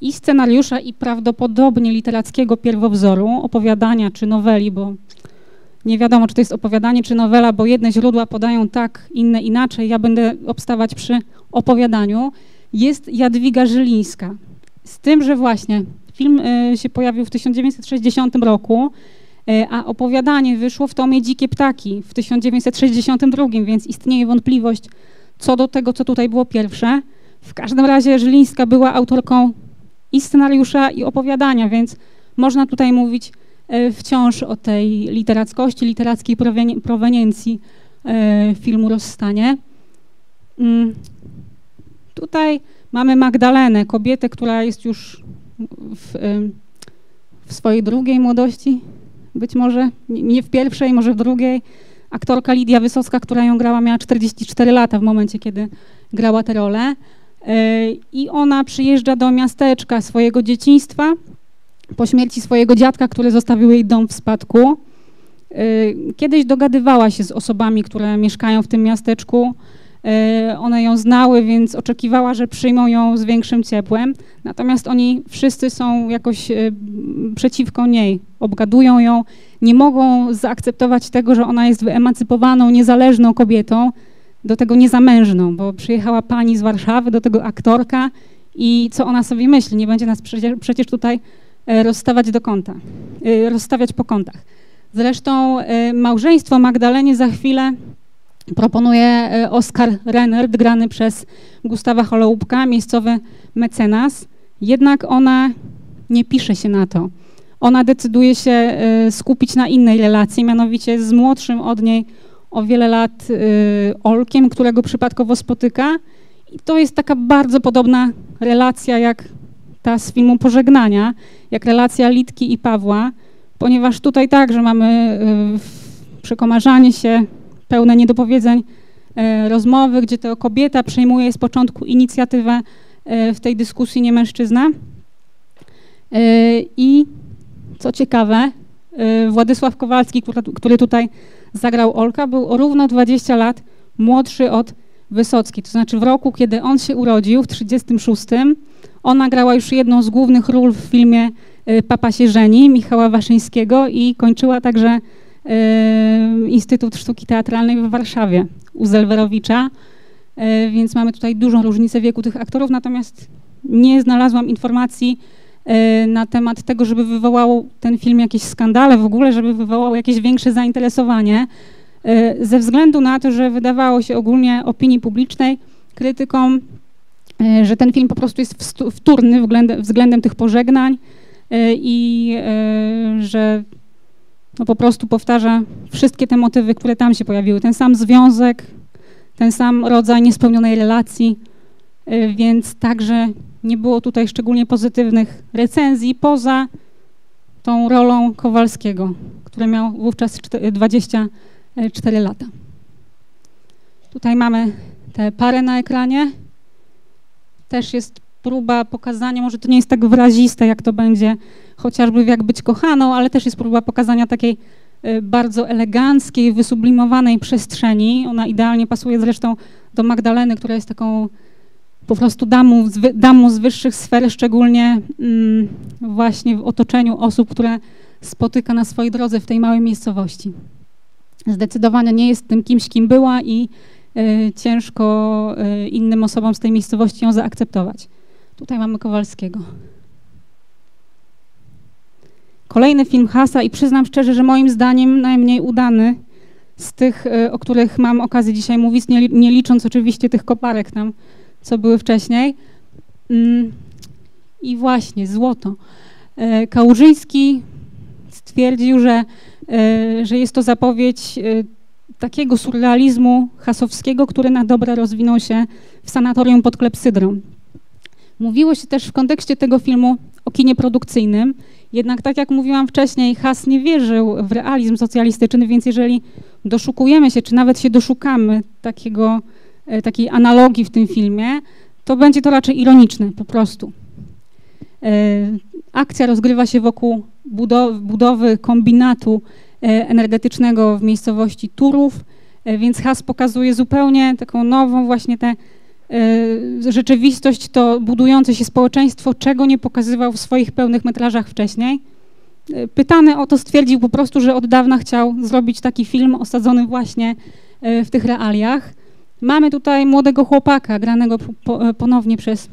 i scenariusza, i prawdopodobnie literackiego pierwowzoru, opowiadania czy noweli, bo nie wiadomo, czy to jest opowiadanie, czy nowela, bo jedne źródła podają tak, inne inaczej. Ja będę obstawać przy opowiadaniu. Jest Jadwiga Żylińska. Z tym, że właśnie film y, się pojawił w 1960 roku, y, a opowiadanie wyszło w tomie Dzikie Ptaki w 1962, więc istnieje wątpliwość co do tego, co tutaj było pierwsze. W każdym razie Żylińska była autorką i scenariusza, i opowiadania, więc można tutaj mówić E, wciąż o tej literackości, literackiej proweniencji e, filmu Rozstanie. Mm. Tutaj mamy Magdalenę, kobietę, która jest już w, e, w swojej drugiej młodości, być może, nie w pierwszej, może w drugiej. Aktorka Lidia Wysocka, która ją grała, miała 44 lata w momencie, kiedy grała tę rolę. I ona przyjeżdża do miasteczka swojego dzieciństwa, po śmierci swojego dziadka, który zostawił jej dom w spadku. Y, kiedyś dogadywała się z osobami, które mieszkają w tym miasteczku. Y, one ją znały, więc oczekiwała, że przyjmą ją z większym ciepłem. Natomiast oni wszyscy są jakoś y, przeciwko niej, obgadują ją, nie mogą zaakceptować tego, że ona jest wyemancypowaną, niezależną kobietą, do tego niezamężną, bo przyjechała pani z Warszawy, do tego aktorka i co ona sobie myśli, nie będzie nas przecież, przecież tutaj rozstawać do kąta, e, rozstawiać po kątach. Zresztą e, małżeństwo Magdalenie za chwilę proponuje Oskar Renert, grany przez Gustawa Holoubka, miejscowy mecenas. Jednak ona nie pisze się na to. Ona decyduje się skupić na innej relacji, mianowicie z młodszym od niej o wiele lat Olkiem, którego przypadkowo spotyka. I to jest taka bardzo podobna relacja jak ta z filmu Pożegnania, jak relacja Litki i Pawła, ponieważ tutaj także mamy y, przekomarzanie się, pełne niedopowiedzeń y, rozmowy, gdzie to kobieta przejmuje z początku inicjatywę y, w tej dyskusji, nie mężczyzna. I co ciekawe, Władysław Kowalski, który tutaj zagrał Olka, był o równo 20 lat młodszy od Wysocki. To znaczy w roku, kiedy on się urodził, w 36, ona grała już jedną z głównych ról w filmie y, Papa się żeni Michała Waszyńskiego i kończyła także y, Instytut Sztuki Teatralnej w Warszawie u Zelwerowicza, y, więc mamy tutaj dużą różnicę wieku tych aktorów, natomiast nie znalazłam informacji na temat tego, żeby wywołał ten film jakieś skandale w ogóle, żeby wywołał jakieś większe zainteresowanie, ze względu na to, że wydawało się ogólnie opinii publicznej, krytykom, E, że ten film po prostu jest wtórny względem, względem tych pożegnań e, i e, że no po prostu powtarza wszystkie te motywy, które tam się pojawiły. Ten sam związek, ten sam rodzaj niespełnionej relacji, więc także nie było tutaj szczególnie pozytywnych recenzji poza tą rolą Kowalskiego, który miał wówczas 24 lata. Tutaj mamy tę parę na ekranie też jest próba pokazania, może to nie jest tak wyraziste, jak to będzie chociażby w Jak być kochaną, ale też jest próba pokazania takiej y, bardzo eleganckiej, wysublimowanej przestrzeni. Ona idealnie pasuje zresztą do Magdaleny, która jest taką po prostu damą, damą z wyższych sfer, szczególnie mm, właśnie w otoczeniu osób, które spotyka na swojej drodze w tej małej miejscowości. Zdecydowanie nie jest tym kimś, kim była i Y, ciężko y, innym osobom z tej miejscowości ją zaakceptować. Tutaj mamy Kowalskiego. Kolejny film Hasa i przyznam szczerze, że moim zdaniem najmniej udany z tych, y, o których mam okazję dzisiaj mówić, nie, licząc oczywiście tych koparek tam, co były wcześniej. Mm, I właśnie, złoto. Kałużyński stwierdził, że, że jest to zapowiedź takiego surrealizmu hasowskiego, który na dobre rozwinął się w sanatorium pod klepsydrą. Mówiło się też w kontekście tego filmu o kinie produkcyjnym, jednak tak jak mówiłam wcześniej, Has nie wierzył w realizm socjalistyczny, więc jeżeli doszukujemy się, czy nawet się doszukamy takiego, e, takiej analogii w tym filmie, to będzie to raczej ironiczne po prostu. Akcja rozgrywa się wokół budowy kombinatu energetycznego w miejscowości Turów, więc Has pokazuje zupełnie taką nową właśnie tę rzeczywistość, to budujące się społeczeństwo, czego nie pokazywał w swoich pełnych metrażach wcześniej. Pytany o to stwierdził po prostu, że od dawna chciał zrobić taki film osadzony właśnie e, w tych realiach. Mamy tutaj młodego chłopaka, granego ponownie przez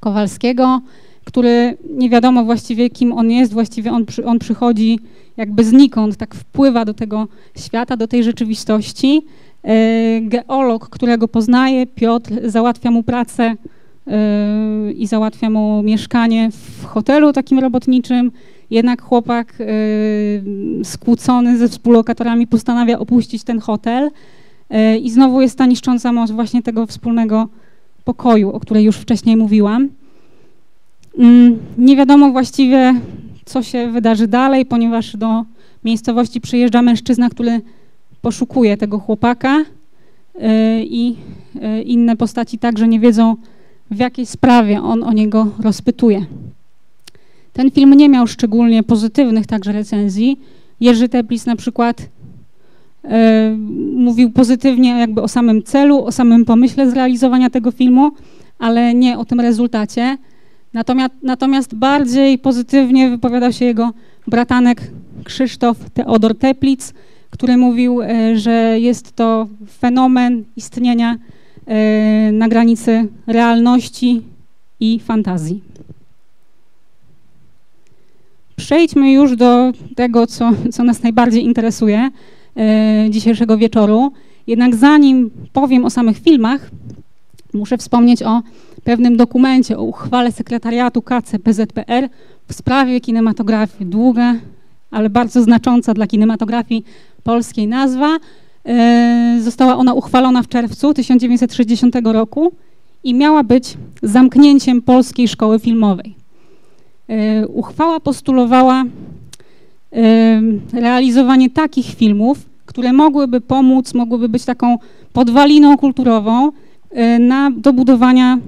Kowalskiego, który nie wiadomo właściwie kim on jest, właściwie on, on przychodzi jakby znikąd, tak wpływa do tego świata, do tej rzeczywistości. E, geolog, którego poznaje, Piotr, załatwia mu pracę e, i załatwia mu mieszkanie w hotelu takim robotniczym. Jednak chłopak y, skłócony ze współlokatorami postanawia opuścić ten hotel i znowu jest ta niszcząca moc właśnie tego wspólnego pokoju, o której już wcześniej mówiłam. Mm, nie wiadomo właściwie, co się wydarzy dalej, ponieważ do miejscowości przyjeżdża mężczyzna, który poszukuje tego chłopaka y, i inne postaci także nie wiedzą, w jakiej sprawie on o niego rozpytuje. Ten film nie miał szczególnie pozytywnych także recenzji. Jerzy Teplis na przykład e, mówił pozytywnie jakby o samym celu, o samym pomyśle zrealizowania tego filmu, ale nie o tym rezultacie. Natomiast, natomiast bardziej pozytywnie wypowiadał się jego bratanek Krzysztof Teodor Teplic, który mówił, e, że jest to fenomen istnienia e, na granicy realności i fantazji. Przejdźmy już do tego, co, co nas najbardziej interesuje e, dzisiejszego wieczoru. Jednak zanim powiem o samych filmach, muszę wspomnieć o pewnym dokumencie, o uchwale sekretariatu KC PZPR w sprawie kinematografii. Długa, ale bardzo znacząca dla kinematografii polskiej nazwa. E, została ona uchwalona w czerwcu 1960 roku i miała być zamknięciem polskiej szkoły filmowej. E, uchwała postulowała e, realizowanie takich filmów, które mogłyby pomóc, mogłyby być taką podwaliną kulturową na dobudowania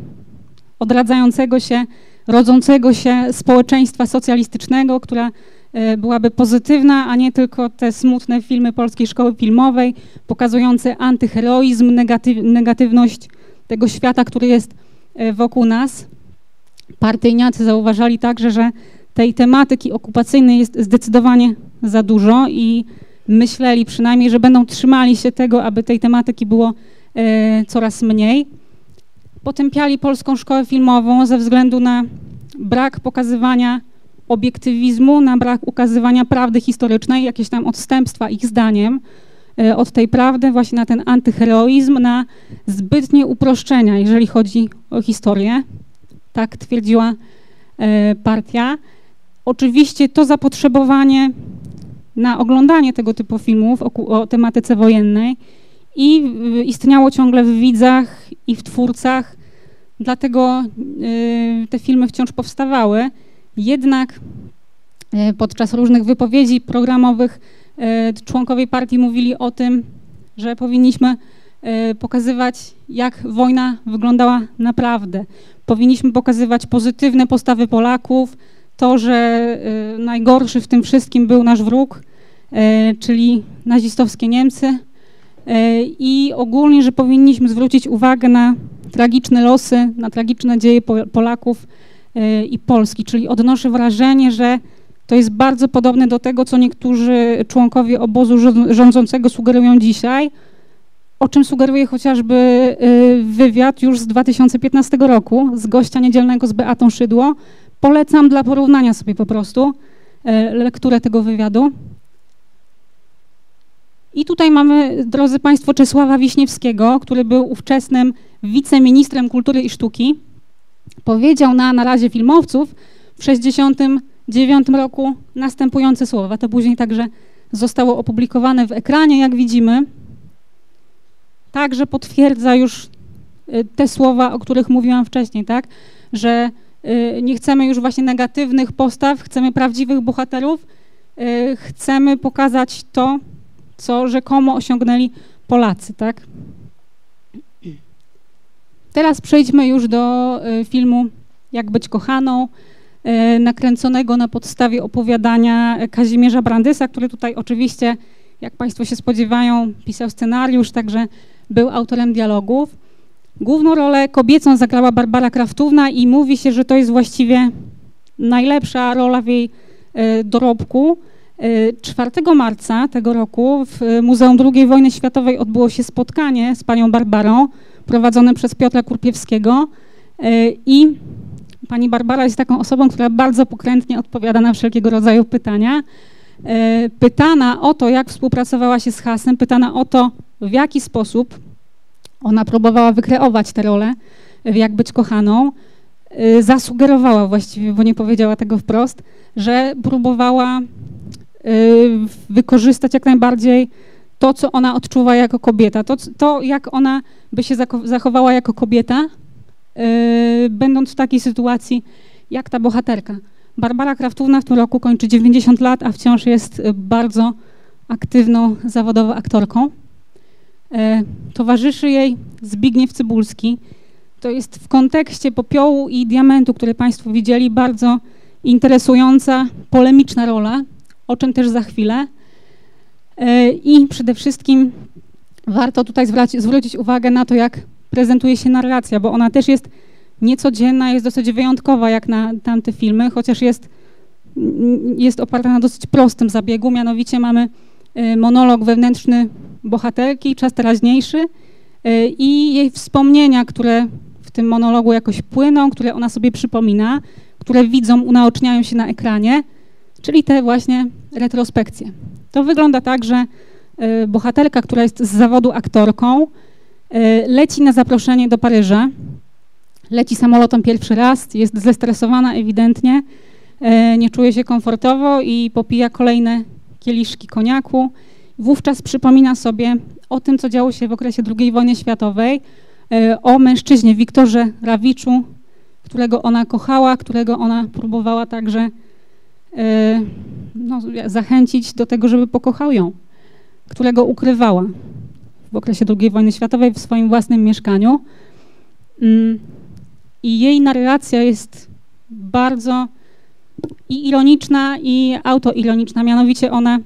odradzającego się, rodzącego się społeczeństwa socjalistycznego, która byłaby pozytywna, a nie tylko te smutne filmy Polskiej Szkoły Filmowej, pokazujące antyheroizm, negatyw negatywność tego świata, który jest wokół nas partyjniacy zauważali także, że tej tematyki okupacyjnej jest zdecydowanie za dużo i myśleli przynajmniej, że będą trzymali się tego, aby tej tematyki było e, coraz mniej. Potępiali polską szkołę filmową ze względu na brak pokazywania obiektywizmu, na brak ukazywania prawdy historycznej, jakieś tam odstępstwa ich zdaniem e, od tej prawdy, właśnie na ten antyheroizm, na zbytnie uproszczenia, jeżeli chodzi o historię tak twierdziła e, partia. Oczywiście to zapotrzebowanie na oglądanie tego typu filmów o, o tematyce wojennej i istniało ciągle w widzach i w twórcach, dlatego e, te filmy wciąż powstawały. Jednak e, podczas różnych wypowiedzi programowych członkowie partii mówili o tym, że powinniśmy pokazywać, jak wojna wyglądała naprawdę. Powinniśmy pokazywać pozytywne postawy Polaków, to, że y, najgorszy w tym wszystkim był nasz wróg, y, czyli nazistowskie Niemcy. y, i ogólnie, że powinniśmy zwrócić uwagę na tragiczne losy, na tragiczne dzieje Polaków i Polski, czyli odnoszę wrażenie, że to jest bardzo podobne do tego, co niektórzy członkowie obozu rządzącego sugerują dzisiaj, o czym sugeruje chociażby y, wywiad już z 2015 roku z gościa niedzielnego z Beatą Szydło. Polecam dla porównania sobie po prostu lekturę tego wywiadu. I tutaj mamy, drodzy Państwo, Czesława Wiśniewskiego, który był ówczesnym wiceministrem kultury i sztuki. Powiedział na narazie filmowców w 1969 roku następujące słowa. To później także zostało opublikowane w ekranie, jak widzimy także potwierdza już y, te słowa, o których mówiłam wcześniej, tak? Że y, nie chcemy już właśnie negatywnych postaw, chcemy prawdziwych bohaterów, y, chcemy pokazać to, co rzekomo osiągnęli Polacy, tak? Teraz przejdźmy już do filmu Jak być kochaną. nakręconego na podstawie opowiadania Kazimierza Brandysa, który tutaj oczywiście, jak Państwo się spodziewają, pisał scenariusz, także był autorem dialogów. Główną rolę kobiecą zagrała Barbara Kraftówna i mówi się, że to jest właściwie najlepsza rola w jej dorobku. 4 marca tego roku w Muzeum II Wojny Światowej odbyło się spotkanie z panią Barbarą prowadzone przez Piotra Kurpiewskiego i pani Barbara jest taką osobą, która bardzo pokrętnie odpowiada na wszelkiego rodzaju pytania. Pytana o to, jak współpracowała się z Hasem, pytana o to, w jaki sposób ona próbowała wykreować tę rolę, jak być kochaną, zasugerowała właściwie, bo nie powiedziała tego wprost, że próbowała wykorzystać jak najbardziej to, co ona odczuwa jako kobieta, to, to jak ona by się zachowała jako kobieta, y, będąc w takiej sytuacji, jak ta bohaterka. Barbara Kraftówna w tym roku kończy 90 lat, a wciąż jest bardzo aktywną zawodowo aktorką. Y, towarzyszy jej Zbigniew Cybulski. To jest w kontekście popiołu i diamentu, który Państwo widzieli, bardzo interesująca, polemiczna rola, o czym też za chwilę. E, I przede wszystkim warto tutaj zwrócić, zwrócić uwagę na to, jak prezentuje się narracja, bo ona też jest niecodzienna, jest dosyć wyjątkowa jak na tamte filmy, chociaż jest, jest oparta na dosyć prostym zabiegu, mianowicie mamy e, monolog wewnętrzny bohaterki, czas teraźniejszy e, i jej wspomnienia, które w tym monologu jakoś płyną, które ona sobie przypomina, które widzą, unaoczniają się na ekranie czyli te właśnie retrospekcje. To wygląda tak, że y, bohaterka, która jest z zawodu aktorką, y, leci na zaproszenie do Paryża, leci samolotem pierwszy raz, jest zestresowana ewidentnie, y, nie czuje się komfortowo i popija kolejne kieliszki koniaku. Wówczas przypomina sobie o tym, co działo się w okresie II wojny światowej, o mężczyźnie Wiktorze Rawiczu, którego ona kochała, którego ona próbowała także no, zachęcić do tego, żeby pokochał ją, którego ukrywała w okresie II wojny światowej w swoim własnym mieszkaniu. Mm, I jej narracja jest bardzo i ironiczna, i autoironiczna. Mianowicie ona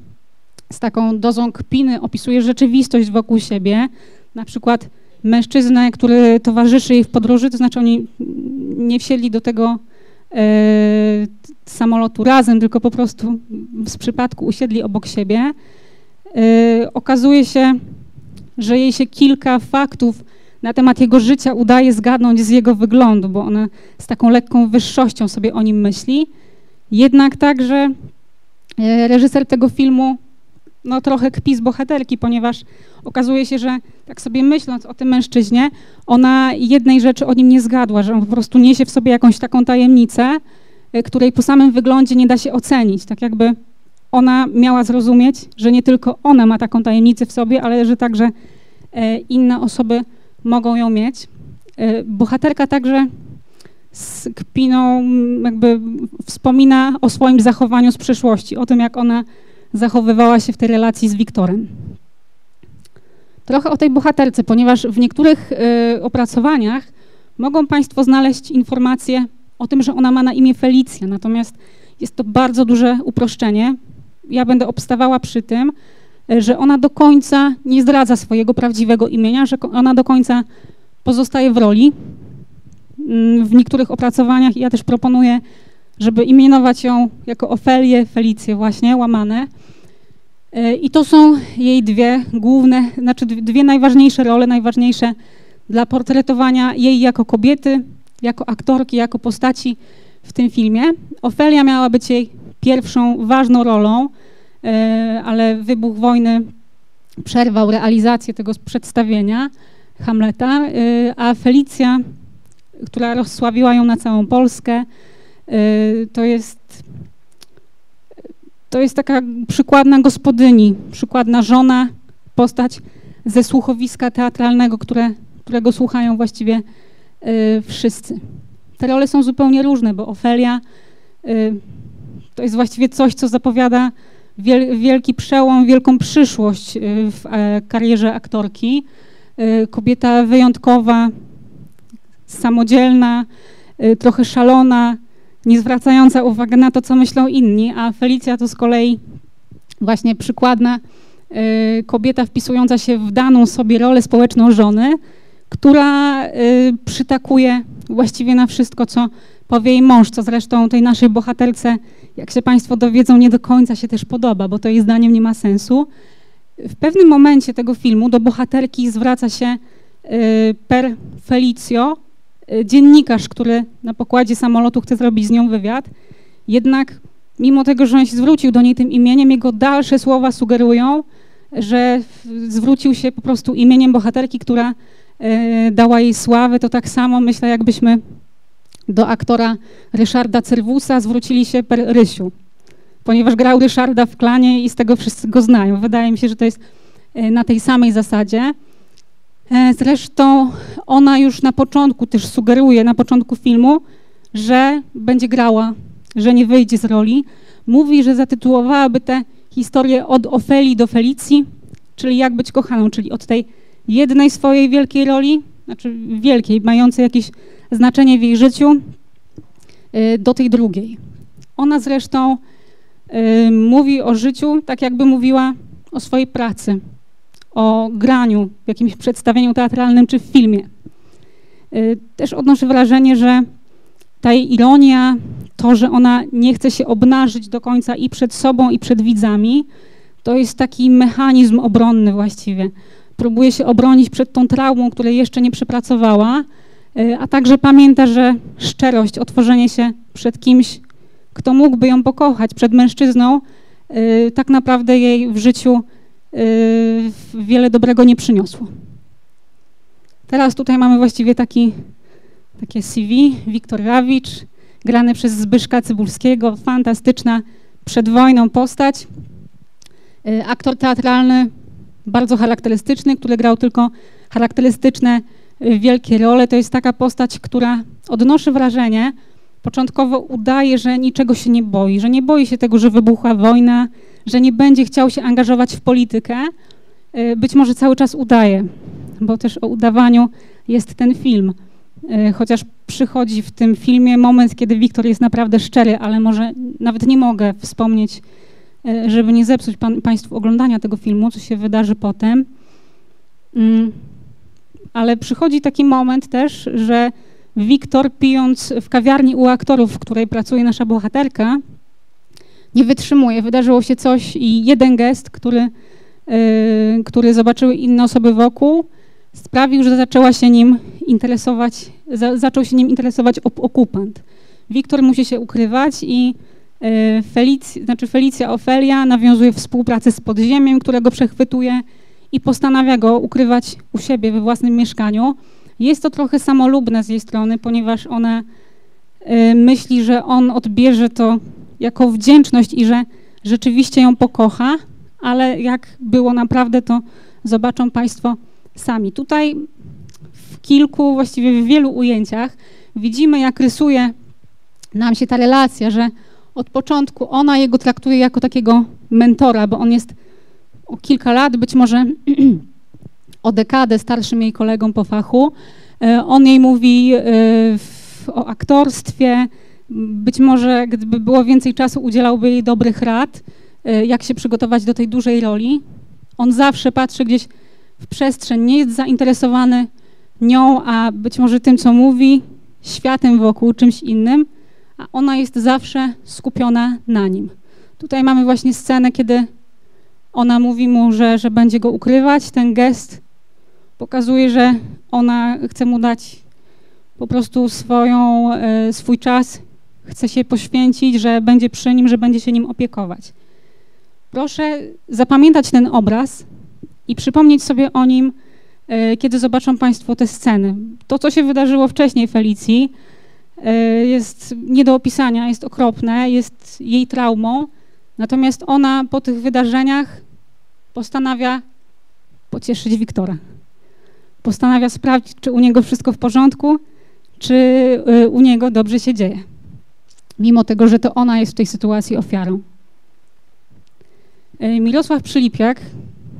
z taką dozą kpiny opisuje rzeczywistość wokół siebie. Na przykład mężczyznę, który towarzyszy jej w podróży, to znaczy oni nie wsiedli do tego E, samolotu razem, tylko po prostu z przypadku usiedli obok siebie. E, okazuje się, że jej się kilka faktów na temat jego życia udaje zgadnąć z jego wyglądu, bo ona z taką lekką wyższością sobie o nim myśli. Jednak także e, reżyser tego filmu no, trochę kpi z bohaterki, ponieważ okazuje się, że tak sobie myśląc o tym mężczyźnie, ona jednej rzeczy o nim nie zgadła, że on po prostu niesie w sobie jakąś taką tajemnicę, y, której po samym wyglądzie nie da się ocenić. Tak jakby ona miała zrozumieć, że nie tylko ona ma taką tajemnicę w sobie, ale że także e, inne osoby mogą ją mieć. E, bohaterka także z kpiną jakby wspomina o swoim zachowaniu z przeszłości, o tym, jak ona zachowywała się w tej relacji z Wiktorem. Trochę o tej bohaterce, ponieważ w niektórych y, opracowaniach mogą Państwo znaleźć informacje o tym, że ona ma na imię Felicja, natomiast jest to bardzo duże uproszczenie. Ja będę obstawała przy tym, y, że ona do końca nie zdradza swojego prawdziwego imienia, że ona do końca pozostaje w roli. Mm, w niektórych opracowaniach ja też proponuję, żeby imienować ją jako Ofelię, Felicję właśnie, łamane. E, I to są jej dwie główne, znaczy dwie najważniejsze role, najważniejsze dla portretowania jej jako kobiety, jako aktorki, jako postaci w tym filmie. Ofelia miała być jej pierwszą ważną rolą, e, ale wybuch wojny przerwał realizację tego przedstawienia Hamleta, e, a Felicja, która rozsławiła ją na całą Polskę, to jest to jest taka przykładna gospodyni, przykładna żona, postać ze słuchowiska teatralnego, które, którego słuchają właściwie wszyscy. Te role są zupełnie różne, bo Ofelia y, to jest właściwie coś, co zapowiada wiel, wielki przełom, wielką przyszłość y, w e, karierze aktorki. Kobieta wyjątkowa, samodzielna, trochę szalona, nie zwracająca uwagi na to, co myślą inni, a Felicja to z kolei właśnie przykładna y, kobieta wpisująca się w daną sobie rolę społeczną żony, która y, przytakuje właściwie na wszystko, co powie jej mąż, co zresztą tej naszej bohaterce, jak się Państwo dowiedzą, nie do końca się też podoba, bo to jej zdaniem nie ma sensu. W pewnym momencie tego filmu do bohaterki zwraca się y, per Felicio, y, dziennikarz, który na pokładzie samolotu chce zrobić z nią wywiad. Jednak mimo tego, że on się zwrócił do niej tym imieniem, jego dalsze słowa sugerują, że zwrócił się po prostu imieniem bohaterki, która dała jej sławę. To tak samo myślę, jakbyśmy do aktora Ryszarda Cerwusa zwrócili się per Rysiu ponieważ grał Ryszarda w klanie i z tego wszyscy go znają. Wydaje mi się, że to jest e, na tej samej zasadzie. E, zresztą ona już na początku też sugeruje, na początku filmu, że będzie grała, że nie wyjdzie z roli. Mówi, że zatytułowałaby tę historię od Ofeli do Felicji, czyli jak być kochaną, czyli od tej jednej swojej wielkiej roli, znaczy wielkiej, mającej jakieś znaczenie w jej życiu, e, do tej drugiej. Ona zresztą mówi o życiu tak, jakby mówiła o swojej pracy, o graniu w jakimś przedstawieniu teatralnym czy w filmie. Y, też odnoszę wrażenie, że ta ironia, to, że ona nie chce się obnażyć do końca i przed sobą, i przed widzami, to jest taki mechanizm obronny właściwie. Próbuje się obronić przed tą traumą, której jeszcze nie przepracowała, y, a także pamięta, że szczerość, otworzenie się przed kimś, kto mógłby ją pokochać przed mężczyzną, y, tak naprawdę jej w życiu y, wiele dobrego nie przyniosło. Teraz tutaj mamy właściwie taki, takie CV, Wiktor Rawicz, grany przez Zbyszka Cybulskiego, fantastyczna przed wojną postać. Aktor teatralny, bardzo charakterystyczny, który grał tylko charakterystyczne wielkie role. To jest taka postać, która odnoszy wrażenie, początkowo udaje, że niczego się nie boi, że nie boi się tego, że wybuchła wojna, że nie będzie chciał się angażować w politykę. Y, być może cały czas udaje, bo też o udawaniu jest ten film. Y, chociaż przychodzi w tym filmie moment, kiedy Wiktor jest naprawdę szczery, ale może nawet nie mogę wspomnieć, y, żeby nie zepsuć pan, Państwu oglądania tego filmu, co się wydarzy potem. Mm, ale przychodzi taki moment też, że Wiktor, pijąc w kawiarni u aktorów, w której pracuje nasza bohaterka, nie wytrzymuje. Wydarzyło się coś i jeden gest, który, yy, który zobaczyły inne osoby wokół, sprawił, że zaczęła się nim interesować, za, zaczął się nim interesować okupant. Wiktor musi się ukrywać i Felic, znaczy Felicja Ofelia nawiązuje współpracę z podziemiem, którego przechwytuje i postanawia go ukrywać u siebie we własnym mieszkaniu. Jest to trochę samolubne z jej strony, ponieważ ona y, myśli, że on odbierze to jako wdzięczność i że rzeczywiście ją pokocha, ale jak było naprawdę, to zobaczą Państwo sami. Tutaj w kilku, właściwie w wielu ujęciach widzimy, jak rysuje nam się ta relacja, że od początku ona jego traktuje jako takiego mentora, bo on jest o kilka lat, być może o dekadę starszym jej kolegą po fachu. E, on jej mówi e, o aktorstwie, być może gdyby było więcej czasu, udzielałby jej dobrych rad, e, jak się przygotować do tej dużej roli. On zawsze patrzy gdzieś w przestrzeń, nie jest zainteresowany nią, a być może tym, co mówi, światem wokół, czymś innym, a ona jest zawsze skupiona na nim. Tutaj mamy właśnie scenę, kiedy ona mówi mu, że, że będzie go ukrywać. Ten gest pokazuje, że ona chce mu dać po prostu swoją, e, swój czas, chce się poświęcić, że będzie przy nim, że będzie się nim opiekować. Proszę zapamiętać ten obraz i przypomnieć sobie o nim, e, kiedy zobaczą Państwo te sceny. To, co się wydarzyło wcześniej Felicji, jest nie do opisania, jest okropne, jest jej traumą, natomiast ona po tych wydarzeniach postanawia pocieszyć Wiktora postanawia sprawdzić, czy u niego wszystko w porządku, czy y, u niego dobrze się dzieje. Mimo tego, że to ona jest w tej sytuacji ofiarą. Y, Mirosław Przylipiak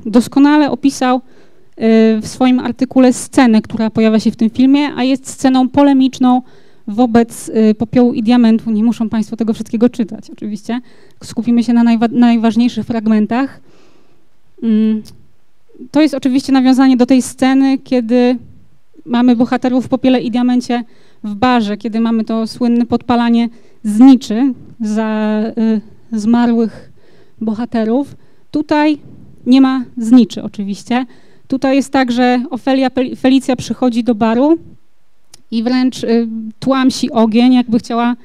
doskonale opisał y, w swoim artykule scenę, która pojawia się w tym filmie, a jest sceną polemiczną wobec y, popiołu i diamentu. Nie muszą Państwo tego wszystkiego czytać, oczywiście. Skupimy się na najwa najważniejszych fragmentach. Mm, to jest oczywiście nawiązanie do tej sceny, kiedy mamy bohaterów w popiele i diamencie w barze, kiedy mamy to słynne podpalanie zniczy za y, zmarłych bohaterów. Tutaj nie ma zniczy oczywiście. Tutaj jest tak, że Ofelia Felicja przychodzi do baru i wręcz y, tłamsi ogień, jakby chciała,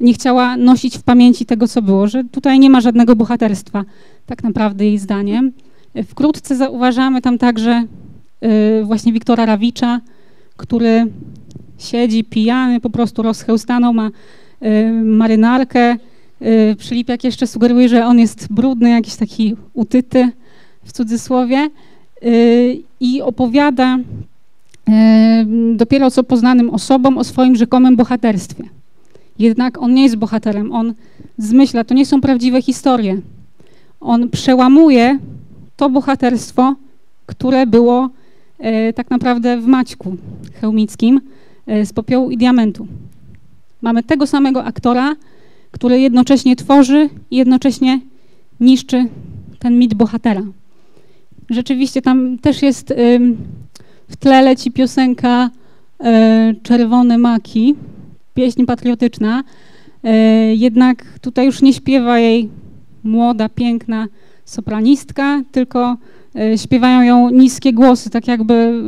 nie chciała nosić w pamięci tego, co było, że tutaj nie ma żadnego bohaterstwa, tak naprawdę jej zdaniem. Wkrótce zauważamy tam także y, właśnie Wiktora Rawicza, który siedzi pijany, po prostu rozchełstaną, ma y, marynarkę. Przylipiak jeszcze sugeruje, że on jest brudny, jakiś taki utyty w cudzysłowie i opowiada dopiero co poznanym osobom o swoim rzekomym bohaterstwie. Jednak on nie jest bohaterem, on zmyśla, to nie są prawdziwe historie. On przełamuje to bohaterstwo, które było e, tak naprawdę w Maćku Chełmickim e, z popiołu i diamentu. Mamy tego samego aktora, który jednocześnie tworzy i jednocześnie niszczy ten mit bohatera. Rzeczywiście tam też jest w tle leci piosenka e, Czerwone Maki, pieśń patriotyczna, e, jednak tutaj już nie śpiewa jej młoda, piękna sopranistka, tylko e, śpiewają ją niskie głosy, tak jakby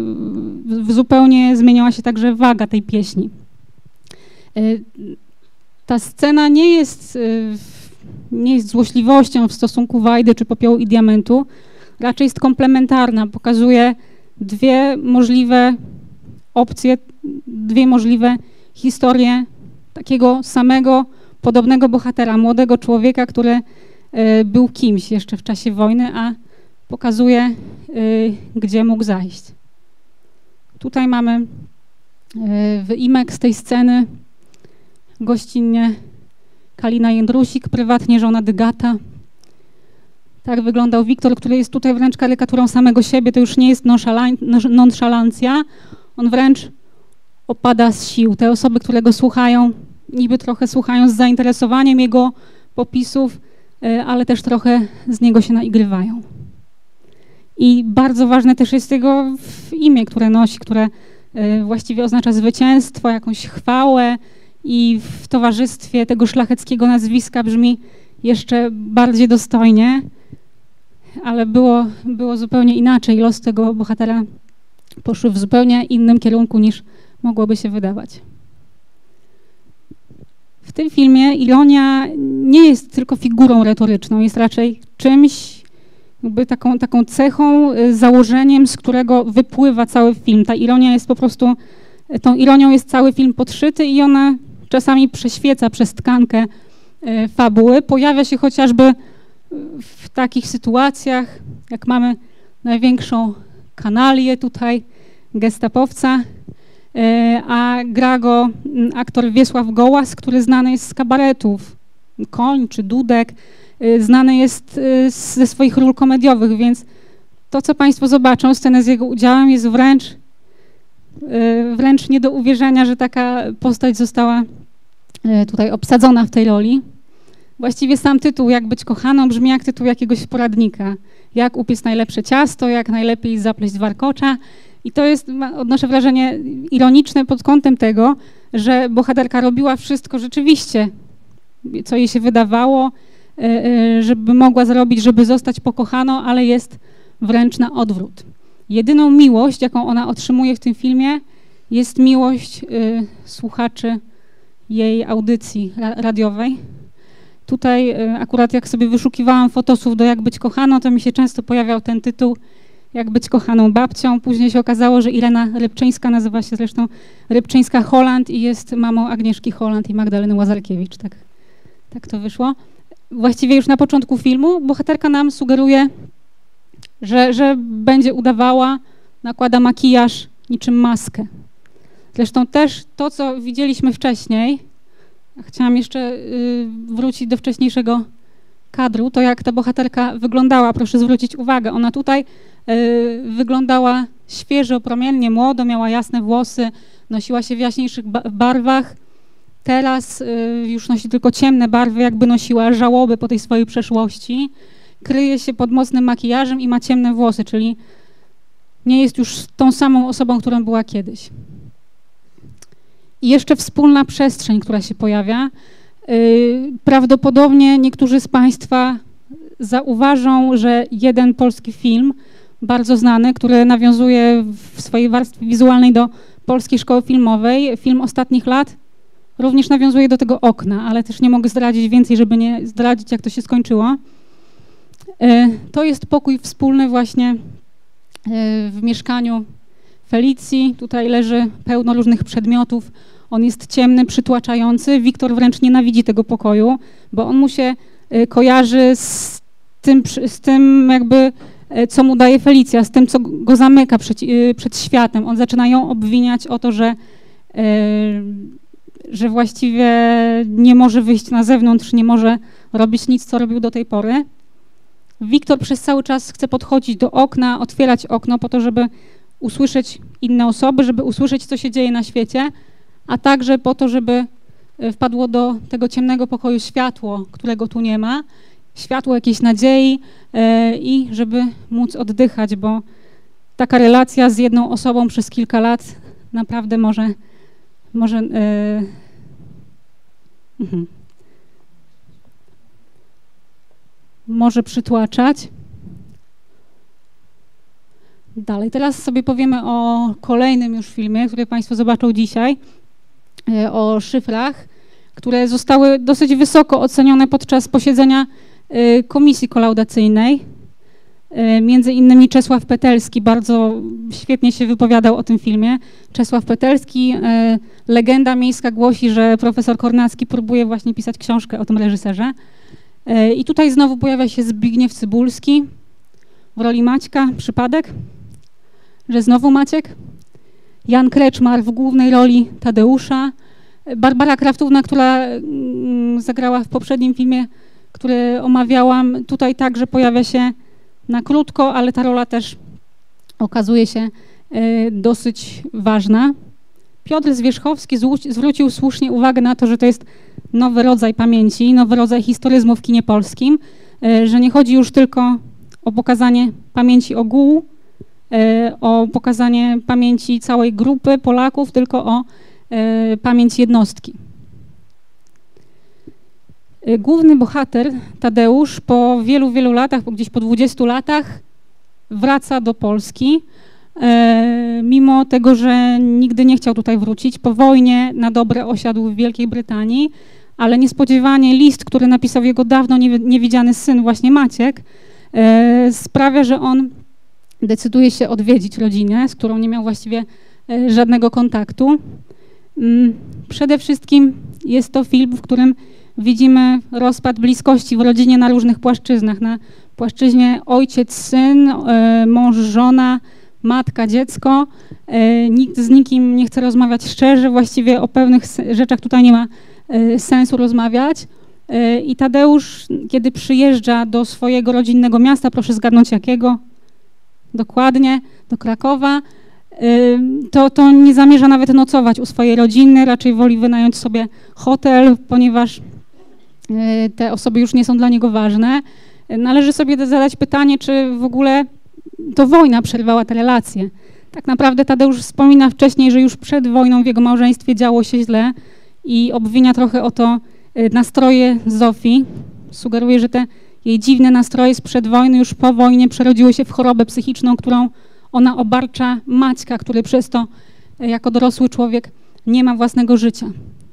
zupełnie zmieniała się także waga tej pieśni. Ta scena nie jest, nie jest złośliwością w stosunku Wajdy czy Popiołu i Diamentu, raczej jest komplementarna, pokazuje dwie możliwe opcje, dwie możliwe historie takiego samego, podobnego bohatera, młodego człowieka, który e, był kimś jeszcze w czasie wojny, a pokazuje, e, gdzie mógł zajść. Tutaj mamy e, wyimek z tej sceny gościnnie Kalina Jędrusik, prywatnie żona Dygata, tak wyglądał Wiktor, który jest tutaj wręcz karykaturą samego siebie. To już nie jest nonszalancja. On wręcz opada z sił. Te osoby, które go słuchają, niby trochę słuchają z zainteresowaniem jego popisów, e, ale też trochę z niego się naigrywają. I bardzo ważne też jest jego imię, które nosi, które e, właściwie oznacza zwycięstwo, jakąś chwałę i w towarzystwie tego szlacheckiego nazwiska brzmi jeszcze bardziej dostojnie ale było, było zupełnie inaczej. Los tego bohatera poszły w zupełnie innym kierunku niż mogłoby się wydawać. W tym filmie ironia nie jest tylko figurą retoryczną, jest raczej czymś, jakby taką, taką cechą, y, założeniem, z którego wypływa cały film. Ta ironia jest po prostu, tą ironią jest cały film podszyty i ona czasami prześwieca przez tkankę y, fabuły. Pojawia się chociażby w takich sytuacjach, jak mamy największą kanalię tutaj, gestapowca, e, a gra go aktor Wiesław Gołas, który znany jest z kabaretów, Koń czy Dudek, e, znany jest e, ze swoich ról komediowych, więc to, co Państwo zobaczą, scenę z jego udziałem jest wręcz, wręcz nie do uwierzenia, że taka postać została tutaj obsadzona w tej roli. Właściwie sam tytuł Jak być kochaną brzmi jak tytuł jakiegoś poradnika. Jak upiec najlepsze ciasto, jak najlepiej zapleść warkocza. I to jest, odnoszę wrażenie, ironiczne pod kątem tego, że bohaterka robiła wszystko rzeczywiście, co jej się wydawało, e, e, żeby mogła zrobić, żeby zostać pokochaną, ale jest wręcz na odwrót. Jedyną miłość, jaką ona otrzymuje w tym filmie, jest miłość e, słuchaczy jej audycji radiowej, Tutaj e, akurat jak sobie wyszukiwałam fotosów do Jak być kochaną, to mi się często pojawiał ten tytuł Jak być kochaną babcią. Później się okazało, że Irena Rybczyńska nazywa się zresztą Rybczyńska Holland i jest mamą Agnieszki Holland i Magdaleny Łazarkiewicz. Tak, tak to wyszło. Właściwie już na początku filmu bohaterka nam sugeruje, że, że będzie udawała, nakłada makijaż niczym maskę. Zresztą też to, co widzieliśmy wcześniej, Chciałam jeszcze y, wrócić do wcześniejszego kadru, to jak ta bohaterka wyglądała, proszę zwrócić uwagę. Ona tutaj y, wyglądała świeżo, promiennie, młodo, miała jasne włosy, nosiła się w jaśniejszych barwach. Teraz y, już nosi tylko ciemne barwy, jakby nosiła żałobę po tej swojej przeszłości. Kryje się pod mocnym makijażem i ma ciemne włosy, czyli nie jest już tą samą osobą, którą była kiedyś. I jeszcze wspólna przestrzeń, która się pojawia. Y, prawdopodobnie niektórzy z Państwa zauważą, że jeden polski film, bardzo znany, który nawiązuje w swojej warstwie wizualnej do Polskiej Szkoły Filmowej, film ostatnich lat, również nawiązuje do tego okna, ale też nie mogę zdradzić więcej, żeby nie zdradzić, jak to się skończyło. Y, to jest pokój wspólny właśnie y, w mieszkaniu Felicji. Tutaj leży pełno różnych przedmiotów. On jest ciemny, przytłaczający. Wiktor wręcz nienawidzi tego pokoju, bo on mu się y, kojarzy z tym, z tym jakby, y, co mu daje Felicja, z tym, co go zamyka przed, y, przed światem. On zaczyna ją obwiniać o to, że, że właściwie nie może wyjść na zewnątrz, nie może robić nic, co robił do tej pory. Wiktor przez cały czas chce podchodzić do okna, otwierać okno po to, żeby usłyszeć inne osoby, żeby usłyszeć, co się dzieje na świecie, a także po to, żeby e, wpadło do tego ciemnego pokoju światło, którego tu nie ma, światło jakiejś nadziei e, i żeby móc oddychać, bo taka relacja z jedną osobą przez kilka lat naprawdę może, może mhm. może przytłaczać. Dalej, teraz sobie powiemy o kolejnym już filmie, który Państwo zobaczą dzisiaj. E, o szyfrach, które zostały dosyć wysoko ocenione podczas posiedzenia e, komisji kolaudacyjnej. E, między innymi Czesław Petelski bardzo świetnie się wypowiadał o tym filmie. Czesław Petelski, legenda miejska głosi, że profesor Kornacki próbuje właśnie pisać książkę o tym reżyserze. I tutaj znowu pojawia się Zbigniew Cybulski w roli Maćka. Przypadek, że znowu Maciek? Jan Kreczmar w głównej roli Tadeusza, Barbara Kraftówna, która mm, zagrała w poprzednim filmie, który omawiałam, tutaj także pojawia się na krótko, ale ta rola też okazuje się e, dosyć ważna. Piotr Zwierzchowski zwrócił słusznie uwagę na to, że to jest nowy rodzaj pamięci, nowy rodzaj historyzmu w kinie polskim, e, że nie chodzi już tylko o pokazanie pamięci ogółu, o pokazanie pamięci całej grupy Polaków, tylko o e, pamięć jednostki. E, główny bohater, Tadeusz, po wielu, wielu latach, gdzieś po 20 latach, wraca do Polski, mimo tego, że nigdy nie chciał tutaj wrócić. Po wojnie na dobre osiadł w Wielkiej Brytanii, ale niespodziewanie list, który napisał jego dawno niewidziany syn, właśnie Maciek, sprawia, że on decyduje się odwiedzić rodzinę, z którą nie miał właściwie e, żadnego kontaktu. Mm, przede wszystkim jest to film, w którym widzimy rozpad bliskości w rodzinie na różnych płaszczyznach. Na płaszczyźnie ojciec, syn, e, mąż, żona, matka, dziecko. E, nikt z nikim nie chce rozmawiać szczerze, właściwie o pewnych rzeczach tutaj nie ma sensu rozmawiać. I Tadeusz, kiedy przyjeżdża do swojego rodzinnego miasta, proszę zgadnąć jakiego, dokładnie, do Krakowa, to, to nie zamierza nawet nocować u swojej rodziny, raczej woli wynająć sobie hotel, ponieważ y, te osoby już nie są dla niego ważne. Należy sobie zadać pytanie, czy w ogóle to wojna przerwała te relacje. Tak naprawdę Tadeusz wspomina wcześniej, że już przed wojną w jego małżeństwie działo się źle i obwinia trochę o to y, nastroje Zofii. Sugeruje, że te jej dziwne nastroje sprzed wojny już po wojnie przerodziły się w chorobę psychiczną, którą ona obarcza Maćka, który przez to e, jako dorosły człowiek nie ma własnego życia.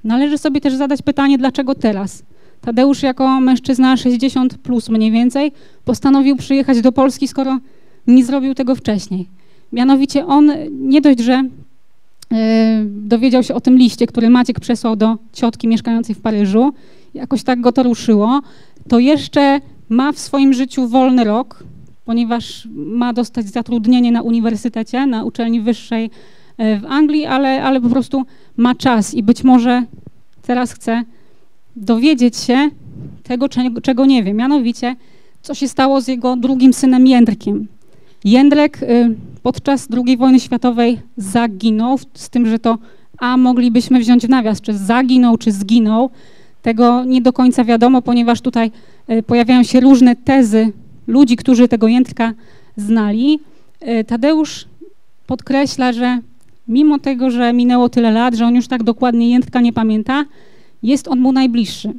Należy sobie też zadać pytanie, dlaczego teraz? Tadeusz jako mężczyzna 60 plus mniej więcej postanowił przyjechać do Polski, skoro nie zrobił tego wcześniej. Mianowicie on nie dość, że e, dowiedział się o tym liście, który Maciek przesłał do ciotki mieszkającej w Paryżu, jakoś tak go to ruszyło, to jeszcze ma w swoim życiu wolny rok, ponieważ ma dostać zatrudnienie na uniwersytecie, na uczelni wyższej e, w Anglii, ale, ale po prostu ma czas i być może teraz chce dowiedzieć się tego, czego nie wie, mianowicie co się stało z jego drugim synem Jędrkiem. Jędrek y, podczas II wojny światowej zaginął, z tym, że to a moglibyśmy wziąć w nawias, czy zaginął, czy zginął. Tego nie do końca wiadomo, ponieważ tutaj pojawiają się różne tezy ludzi, którzy tego jędrka znali. E, Tadeusz podkreśla, że mimo tego, że minęło tyle lat, że on już tak dokładnie jędrka nie pamięta, jest on mu najbliższy.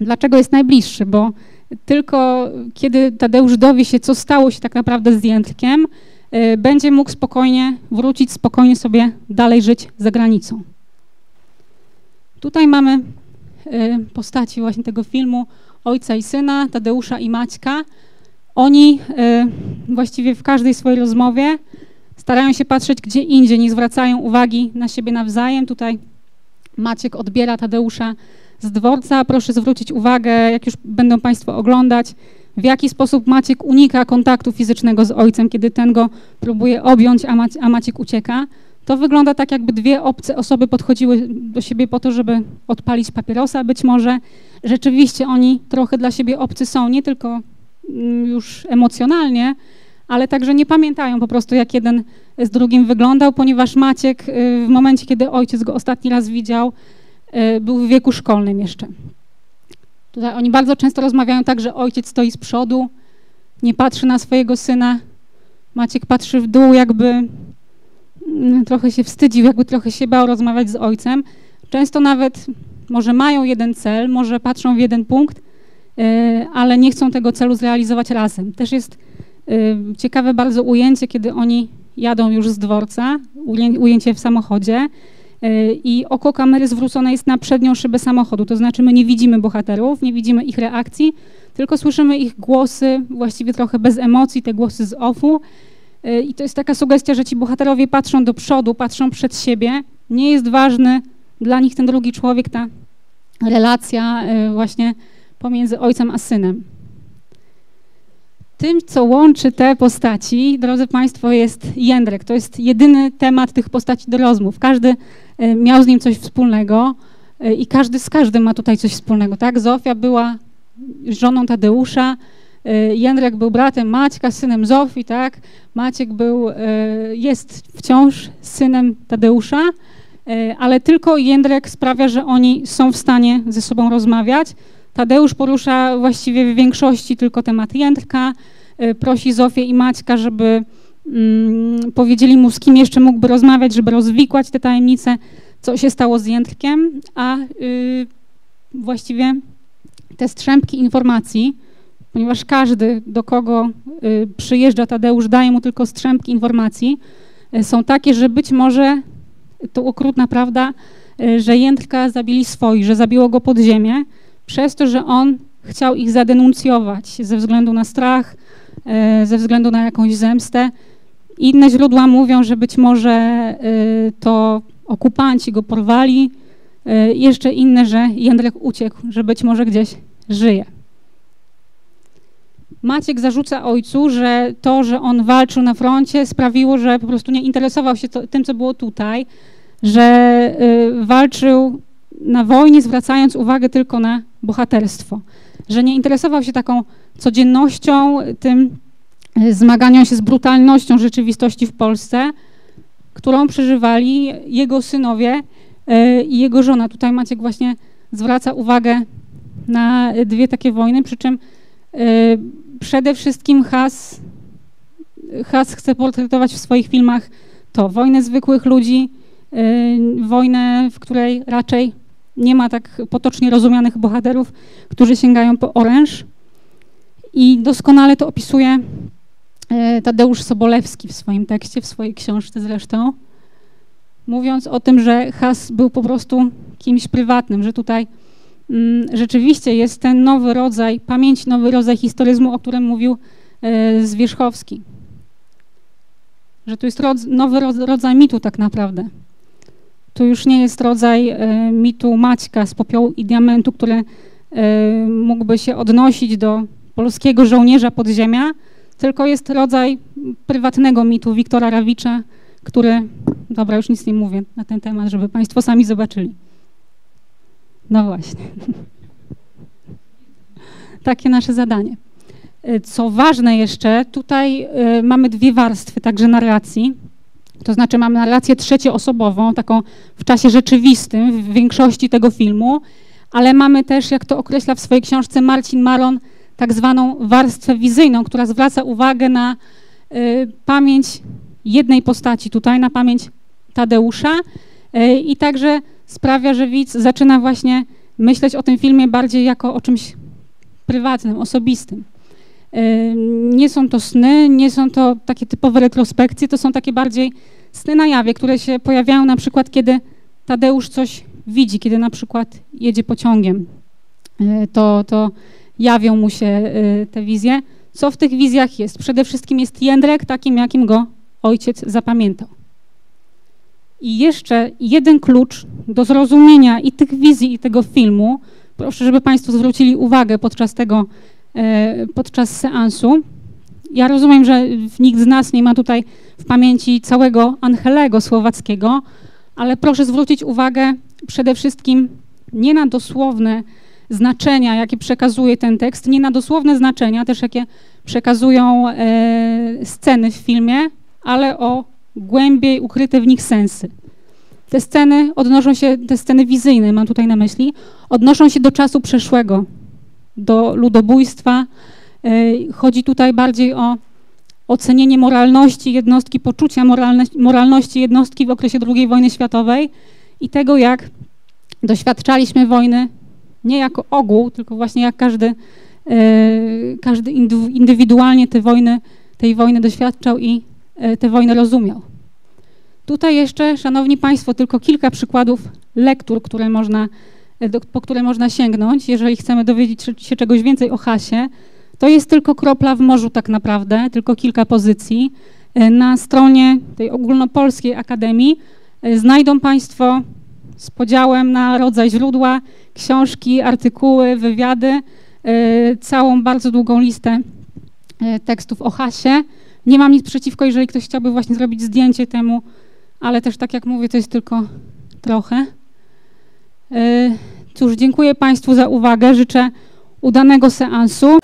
Dlaczego jest najbliższy? Bo tylko kiedy Tadeusz dowie się, co stało się tak naprawdę z jędrkiem, e, będzie mógł spokojnie wrócić, spokojnie sobie dalej żyć za granicą. Tutaj mamy e, postaci właśnie tego filmu ojca i syna, Tadeusza i Maćka. Oni e, właściwie w każdej swojej rozmowie starają się patrzeć gdzie indziej, nie zwracają uwagi na siebie nawzajem. Tutaj Maciek odbiera Tadeusza z dworca. Proszę zwrócić uwagę, jak już będą Państwo oglądać, w jaki sposób Maciek unika kontaktu fizycznego z ojcem, kiedy ten go próbuje objąć, a, Mac a Maciek ucieka. To wygląda tak, jakby dwie obce osoby podchodziły do siebie po to, żeby odpalić papierosa. Być może rzeczywiście oni trochę dla siebie obcy są, nie tylko mm, już emocjonalnie, ale także nie pamiętają po prostu, jak jeden z drugim wyglądał, ponieważ Maciek y, w momencie, kiedy ojciec go ostatni raz widział, y, był w wieku szkolnym jeszcze. Tutaj oni bardzo często rozmawiają tak, że ojciec stoi z przodu, nie patrzy na swojego syna. Maciek patrzy w dół, jakby trochę się wstydził, jakby trochę się bał rozmawiać z ojcem. Często nawet może mają jeden cel, może patrzą w jeden punkt, y, ale nie chcą tego celu zrealizować razem. Też jest ciekawe bardzo ujęcie, kiedy oni jadą już z dworca, ujęcie w samochodzie y, i oko kamery zwrócone jest na przednią szybę samochodu, to znaczy my nie widzimy bohaterów, nie widzimy ich reakcji, tylko słyszymy ich głosy, właściwie trochę bez emocji, te głosy z offu y, i to jest taka sugestia, że ci bohaterowie patrzą do przodu, patrzą przed siebie, nie jest ważny dla nich ten drugi człowiek, ta relacja y, właśnie pomiędzy ojcem a synem. Tym, co łączy te postaci, drodzy Państwo, jest Jędrek. To jest jedyny temat tych postaci do rozmów. Każdy e, miał z nim coś wspólnego i każdy z każdym ma tutaj coś wspólnego. Tak? Zofia była żoną Tadeusza, Jędrek był bratem Maćka, synem Zofii, tak? Maciek był, jest wciąż synem Tadeusza, ale tylko Jędrek sprawia, że oni są w stanie ze sobą rozmawiać. Tadeusz porusza właściwie w większości tylko temat Jędrka, prosi Zofię i Maćka, żeby mm, powiedzieli mu, z kim jeszcze mógłby rozmawiać, żeby rozwikłać te tajemnice, co się stało z Jędrkiem, a y, właściwie te strzępki informacji, ponieważ każdy, do kogo y, przyjeżdża Tadeusz, daje mu tylko strzępki informacji, y, są takie, że być może to okrutna prawda, y, że Jędrka zabili swoi, że zabiło go pod ziemię, przez to, że on chciał ich zadenuncjować ze względu na strach, ze względu na jakąś zemstę. Inne źródła mówią, że być może to okupanci go porwali, jeszcze inne, że Jędrek uciekł, że być może gdzieś żyje. Maciek zarzuca ojcu, że to, że on walczył na froncie, sprawiło, że po prostu nie interesował się to, tym, co było tutaj, że walczył na wojnie, zwracając uwagę tylko na bohaterstwo, że nie interesował się taką codziennością, tym e, zmaganiem się z brutalnością rzeczywistości w Polsce, którą przeżywali jego synowie e, i jego żona. Tutaj Maciek właśnie zwraca uwagę na dwie takie wojny, przy czym e, przede wszystkim Has, Has chce portretować w swoich filmach to wojnę zwykłych ludzi, wojnę, w której raczej nie ma tak potocznie rozumianych bohaterów, którzy sięgają po oręż. I doskonale to opisuje e, Tadeusz Sobolewski w swoim tekście, w swojej książce zresztą, mówiąc o tym, że Has był po prostu kimś prywatnym, że tutaj rzeczywiście jest ten nowy rodzaj pamięci, nowy rodzaj historyzmu, o którym mówił e, Zwierzchowski. Że to jest nowy rodzaj mitu tak naprawdę. To już nie jest rodzaj e, mitu Maćka z popiołu i diamentu, który e, mógłby się odnosić do polskiego żołnierza podziemia, tylko jest rodzaj prywatnego mitu Wiktora Rawicza, który, dobra, już nic nie mówię na ten temat, żeby Państwo sami zobaczyli. No właśnie. Takie nasze zadanie. E, co ważne jeszcze, tutaj mamy dwie warstwy także narracji. To znaczy mam narrację trzecioosobową, taką w czasie rzeczywistym w większości tego filmu, ale mamy też, jak to określa w swojej książce Marcin Maron, tak zwaną warstwę wizyjną, która zwraca uwagę na y, pamięć jednej postaci, tutaj na pamięć Tadeusza i także sprawia, że widz zaczyna właśnie myśleć o tym filmie bardziej jako o czymś prywatnym, osobistym. Nie są to sny, nie są to takie typowe retrospekcje, to są takie bardziej sny na jawie, które się pojawiają na przykład, kiedy Tadeusz coś widzi, kiedy na przykład jedzie pociągiem. Y, to, to jawią mu się y, te wizje. Co w tych wizjach jest? Przede wszystkim jest jędrek takim, jakim go ojciec zapamiętał. I jeszcze jeden klucz do zrozumienia i tych wizji, i tego filmu, proszę, żeby Państwo zwrócili uwagę podczas tego, e, podczas seansu. Ja rozumiem, że nikt z nas nie ma tutaj w pamięci całego Angelego słowackiego, ale proszę zwrócić uwagę przede wszystkim nie na dosłowne znaczenia, jakie przekazuje ten tekst, nie na dosłowne znaczenia, też jakie przekazują e, sceny w filmie, ale o głębiej ukryte w nich sensy. Te sceny odnoszą się, te sceny wizyjne, mam tutaj na myśli, odnoszą się do czasu przeszłego, do ludobójstwa. E, chodzi tutaj bardziej o ocenienie moralności jednostki, poczucia moralności jednostki w okresie II wojny światowej i tego, jak doświadczaliśmy wojny nie jako ogół, tylko właśnie jak każdy, e, każdy indywidualnie te wojny, tej wojny doświadczał i tę wojnę rozumiał. Tutaj jeszcze, Szanowni Państwo, tylko kilka przykładów lektur, które można, e, do, po które można sięgnąć, jeżeli chcemy dowiedzieć się czegoś więcej o Hasie. To jest tylko kropla w morzu tak naprawdę, tylko kilka pozycji. Na stronie tej ogólnopolskiej akademii znajdą Państwo z podziałem na rodzaj źródła, książki, artykuły, wywiady, e, całą bardzo długą listę e, tekstów o Hasie. Nie mam nic przeciwko, jeżeli ktoś chciałby właśnie zrobić zdjęcie temu, ale też tak jak mówię, to jest tylko trochę. E, cóż, dziękuję Państwu za uwagę, życzę udanego seansu.